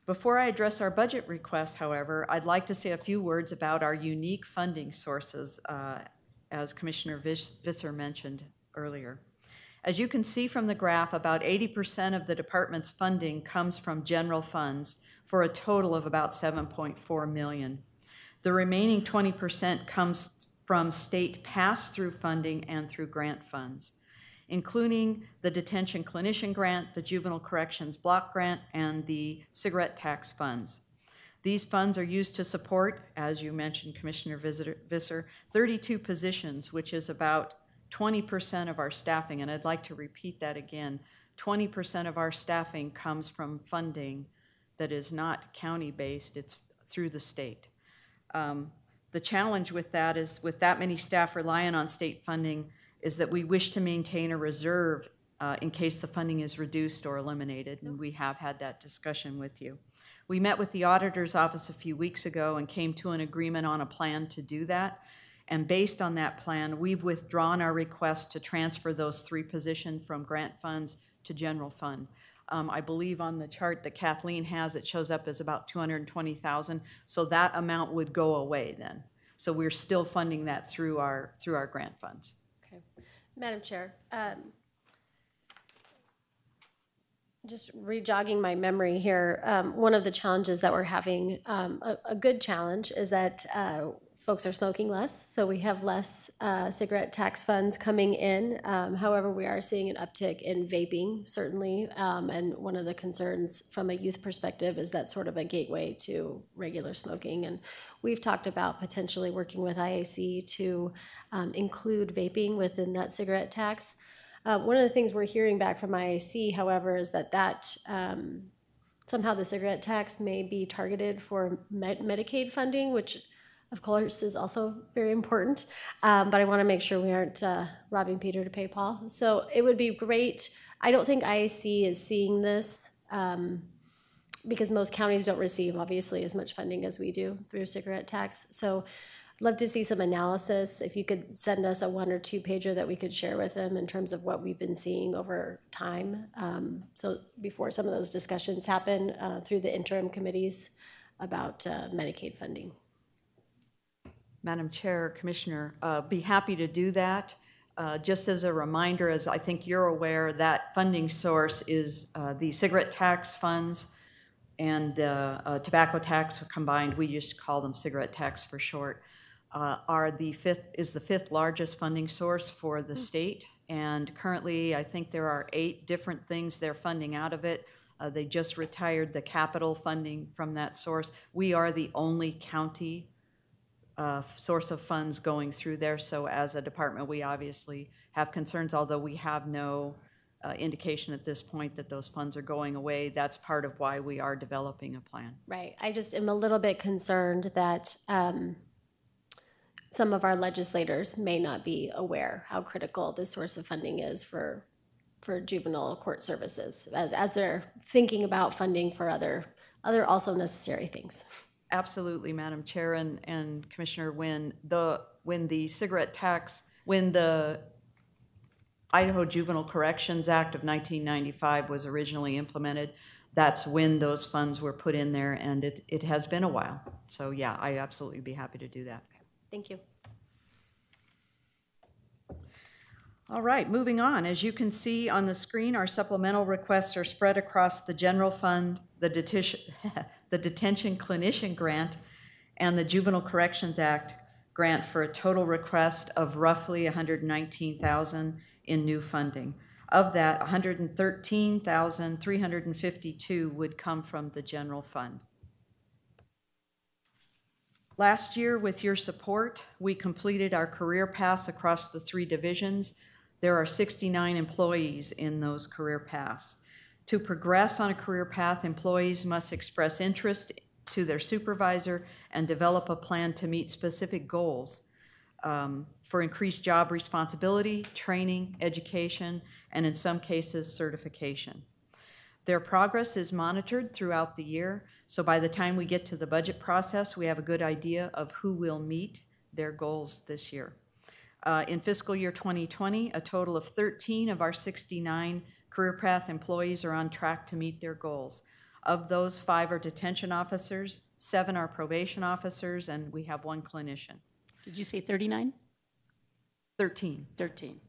Before I address our budget request, however, I'd like to say a few words about our unique funding sources, uh, as Commissioner Visser mentioned earlier. As you can see from the graph, about 80% of the department's funding comes from general funds for a total of about 7.4 million. The remaining 20% comes from state pass-through funding and through grant funds, including the detention clinician grant, the juvenile corrections block grant, and the cigarette tax funds. These funds are used to support, as you mentioned, Commissioner Visser, 32 positions, which is about 20% of our staffing, and I'd like to repeat that again, 20% of our staffing comes from funding that is not county-based, it's through the state. Um, The challenge with that is, with that many staff relying on state funding, is that we wish to maintain a reserve uh, in case the funding is reduced or eliminated, and we have had that discussion with you. We met with the auditor's office a few weeks ago and came to an agreement on a plan to do that. And based on that plan, we've withdrawn our request to transfer those three positions from grant funds to general fund. Um, I believe on the chart that Kathleen has, it shows up as about two hundred and twenty thousand, so that amount would go away then. So we're still funding that through our, through our grant funds. Okay. Madam Chair, um, just rejogging my memory here, um, one of the challenges that we're having, um, a, a good challenge, is that uh, folks are smoking less, so we have less uh, cigarette tax funds coming in. Um, However, we are seeing an uptick in vaping, certainly, um, and one of the concerns from a youth perspective is that sort of a gateway to regular smoking. And we've talked about potentially working with IAC to um, include vaping within that cigarette tax. Uh, One of the things we're hearing back from IAC, however, is that that um, somehow the cigarette tax may be targeted for Med- Medicaid funding, which of course is also very important. Um, but I want to make sure we aren't uh, robbing Peter to pay Paul. So it would be great. I don't think IAC is seeing this um, because most counties don't receive obviously as much funding as we do through cigarette tax. So I'd love to see some analysis. If you could send us a one or two pager that we could share with them in terms of what we've been seeing over time. Um, so before some of those discussions happen uh, through the interim committees about uh, Medicaid funding. Madam Chair, Commissioner, uh, be happy to do that. Uh, Just as a reminder, as I think you're aware, that funding source is uh, the cigarette tax funds and the uh, tobacco tax combined, we just call them cigarette tax for short, uh, are the fifth, is the fifth largest funding source for the state. And currently, I think there are eight different things they're funding out of it. Uh, They just retired the capital funding from that source. We are the only county uh, source of funds going through there. So as a department, we obviously have concerns, although we have no uh, indication at this point that those funds are going away. That's part of why we are developing a plan. Right. I just am a little bit concerned that um, some of our legislators may not be aware how critical this source of funding is for for juvenile court services as as they're thinking about funding for other other also necessary things. Absolutely, Madam Chair and, and Commissioner, when the, when the cigarette tax, when the Idaho Juvenile Corrections Act of 1995 was originally implemented, that's when those funds were put in there, and it, it has been a while. So, yeah, I absolutely be happy to do that. Thank you. All right, moving on. As you can see on the screen, our supplemental requests are spread across the general fund, the detention, the detention clinician grant, and the Juvenile Corrections Act grant for a total request of roughly 119,000 in new funding. Of that, 113,352 would come from the general fund. Last year, with your support, we completed our career paths across the three divisions. There are 69 employees in those career paths. To progress on a career path, employees must express interest to their supervisor and develop a plan to meet specific goals um, for increased job responsibility, training, education, and in some cases, certification. Their progress is monitored throughout the year, so by the time we get to the budget process, we have a good idea of who will meet their goals this year. Uh, In fiscal year 2020, a total of 13 of our 69 Career Path employees are on track to meet their goals. Of those, five are detention officers, seven are probation officers, and we have one clinician. Did you say 39? 13, 13.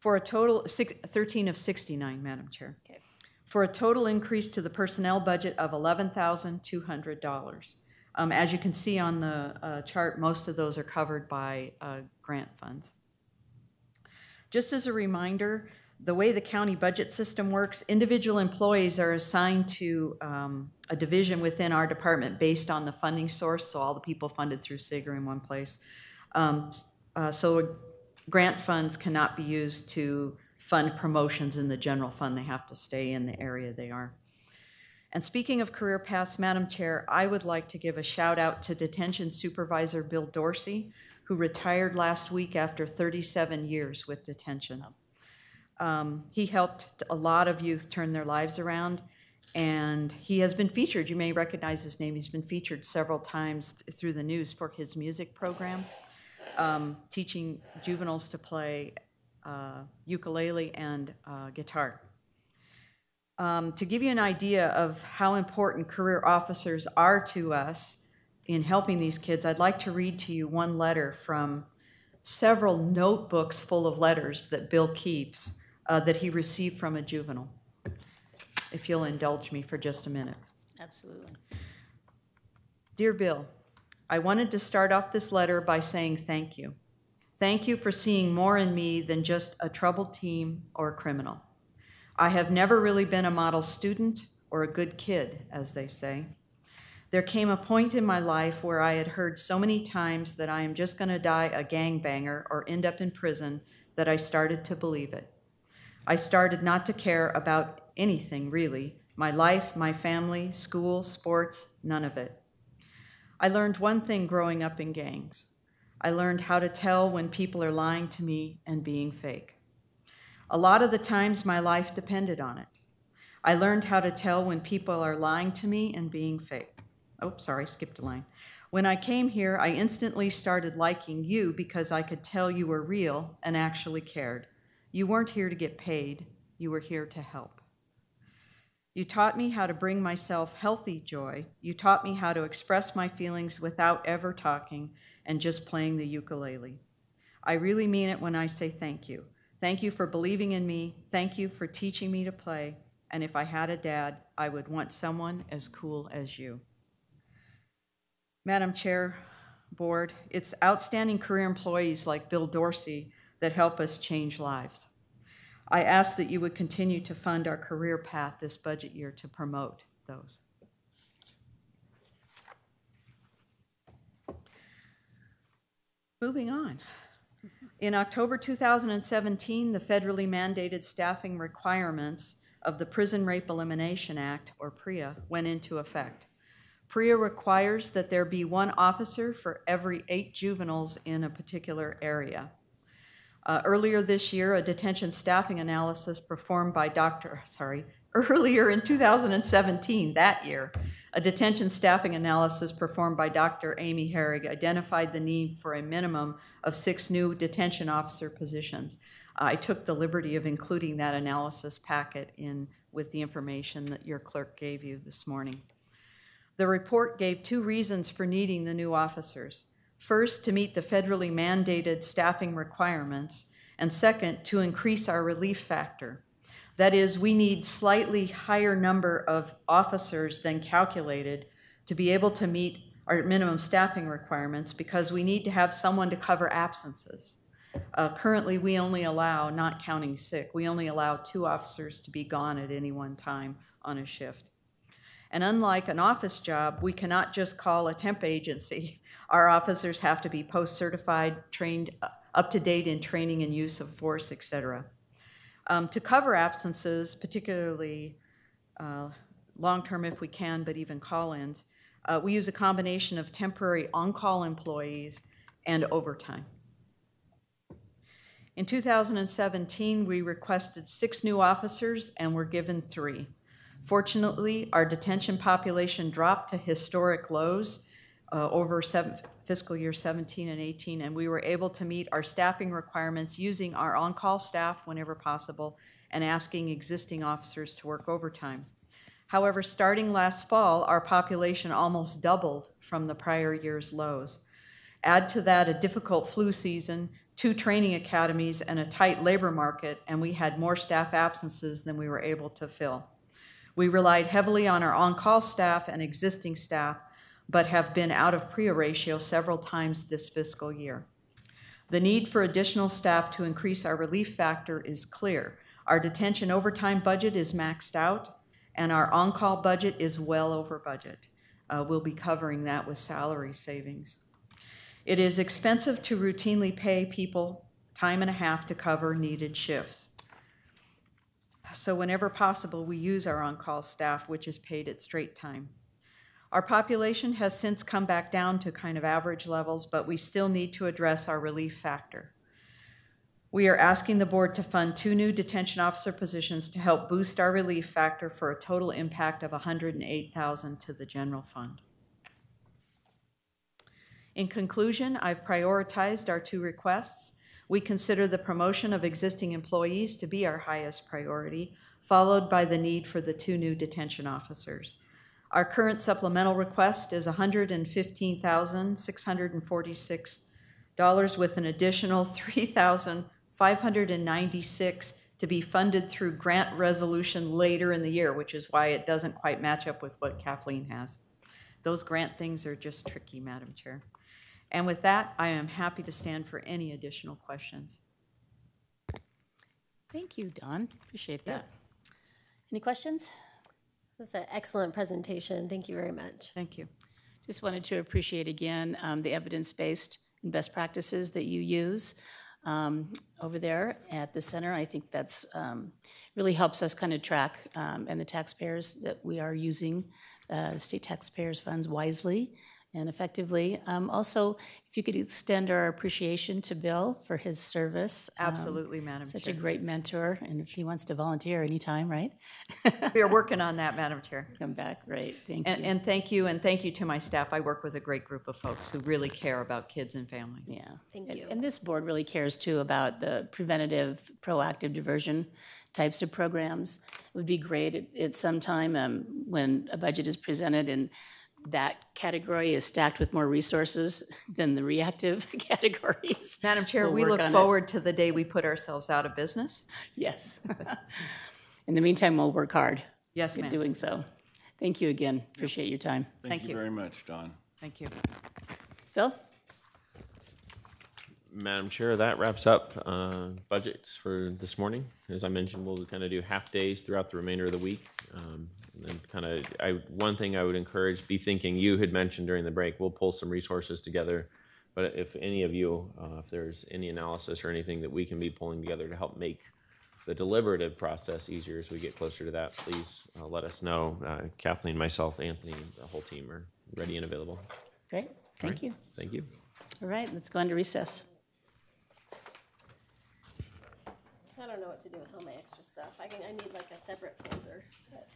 for a total, six- 13 of 69, Madam Chair. Okay. For a total increase to the personnel budget of $11,200. Um, As you can see on the uh, chart, most of those are covered by uh, grant funds. Just as a reminder, the way the county budget system works, individual employees are assigned to um, a division within our department based on the funding source, so all the people funded through SIG are in one place. Um, uh, So grant funds cannot be used to fund promotions in the general fund. They have to stay in the area they are. And speaking of career paths, Madam Chair, I would like to give a shout out to Detention Supervisor Bill Dorsey, who retired last week after 37 years with detention. Um, he helped a lot of youth turn their lives around, and he has been featured. You may recognize his name. He's been featured several times th- through the news for his music program, um, teaching juveniles to play uh, ukulele and uh, guitar. Um, to give you an idea of how important career officers are to us in helping these kids, I'd like to read to you one letter from several notebooks full of letters that Bill keeps uh, that he received from a juvenile. If you'll indulge me for just a minute. Absolutely. Dear Bill, I wanted to start off this letter by saying thank you. Thank you for seeing more in me than just a troubled teen or a criminal. I have never really been a model student or a good kid, as they say. There came a point in my life where I had heard so many times that I am just going to die a gangbanger or end up in prison that I started to believe it. I started not to care about anything really my life, my family, school, sports, none of it. I learned one thing growing up in gangs I learned how to tell when people are lying to me and being fake. A lot of the times my life depended on it. I learned how to tell when people are lying to me and being fake. Oh, sorry, skipped a line. When I came here, I instantly started liking you because I could tell you were real and actually cared. You weren't here to get paid, you were here to help. You taught me how to bring myself healthy joy. You taught me how to express my feelings without ever talking and just playing the ukulele. I really mean it when I say thank you. Thank you for believing in me. Thank you for teaching me to play. And if I had a dad, I would want someone as cool as you. Madam Chair, Board, it's outstanding career employees like Bill Dorsey that help us change lives. I ask that you would continue to fund our career path this budget year to promote those. Moving on. In October 2017, the federally mandated staffing requirements of the Prison Rape Elimination Act, or PREA, went into effect. PREA requires that there be one officer for every eight juveniles in a particular area. Uh, earlier this year, a detention staffing analysis performed by Dr. Sorry, earlier in 2017, that year, a detention staffing analysis performed by Dr. Amy Herrig identified the need for a minimum of six new detention officer positions. I took the liberty of including that analysis packet in with the information that your clerk gave you this morning. The report gave two reasons for needing the new officers. First, to meet the federally mandated staffing requirements, and second, to increase our relief factor. That is, we need slightly higher number of officers than calculated to be able to meet our minimum staffing requirements because we need to have someone to cover absences. Uh, currently, we only allow, not counting sick, we only allow two officers to be gone at any one time on a shift. And unlike an office job, we cannot just call a temp agency. Our officers have to be post certified, trained, uh, up to date in training and use of force, et cetera. Um, to cover absences, particularly uh, long term if we can, but even call ins, uh, we use a combination of temporary on call employees and overtime. In 2017, we requested six new officers and were given three. Fortunately, our detention population dropped to historic lows uh, over seven, fiscal year 17 and 18, and we were able to meet our staffing requirements using our on-call staff whenever possible and asking existing officers to work overtime. However, starting last fall, our population almost doubled from the prior year's lows. Add to that a difficult flu season, two training academies, and a tight labor market, and we had more staff absences than we were able to fill. We relied heavily on our on-call staff and existing staff, but have been out of PREA ratio several times this fiscal year. The need for additional staff to increase our relief factor is clear. Our detention overtime budget is maxed out, and our on-call budget is well over budget. Uh, we'll be covering that with salary savings. It is expensive to routinely pay people time and a half to cover needed shifts. So whenever possible, we use our on-call staff, which is paid at straight time. Our population has since come back down to kind of average levels, but we still need to address our relief factor. We are asking the board to fund two new detention officer positions to help boost our relief factor for a total impact of $108,000 to the general fund. In conclusion, I've prioritized our two requests. We consider the promotion of existing employees to be our highest priority, followed by the need for the two new detention officers. Our current supplemental request is $115,646 with an additional 3,596 to be funded through grant resolution later in the year, which is why it doesn't quite match up with what Kathleen has. Those grant things are just tricky, Madam Chair. And with that, I am happy to stand for any additional questions. Thank you, Dawn. Appreciate that. Any questions? It was an excellent presentation. Thank you very much. Thank you. Just wanted to appreciate again um, the evidence-based and best practices that you use um, over there at the center. I think that's um, really helps us kind of track um, and the taxpayers that we are using uh, state taxpayers' funds wisely and effectively. Um, Also, if you could extend our appreciation to Bill for his service. um, Absolutely, Madam Such a great mentor, and if he wants to volunteer anytime, right? We are working on that, Madam Chair. Come back, great, thank And, you. and thank you, and thank you to my staff. I work with a great group of folks who really care about kids and families. Yeah. Thank And- you. And this board really cares too about the preventative, proactive diversion types of programs. It would be great at, at some time um, when a budget is presented and that category is stacked with more resources than the reactive categories. Madam Chair, We'll we look on it. forward to the day we put ourselves out of business. Yes. In the meantime, we'll work hard Yes, at ma'am. doing so. Thank you again. Appreciate your time. Thank Thank you. you very much, Dawn. Thank you. Phil? Madam Chair, that wraps up uh, budgets for this morning. As I mentioned, we'll kind of do half-days throughout the remainder of the week. Um, And kind of, I, one thing I would encourage, be thinking, you had mentioned during the break, we'll pull some resources together. But if any of you, uh, if there's any analysis or anything that we can be pulling together to help make the deliberative process easier as we get closer to that, please uh, let us know. Uh, Kathleen, myself, Anthony, the whole team are ready and available. Great, thank you. Thank you. All right, let's go into recess. I don't know what to do with all my extra stuff. I can, I need like a separate folder. but-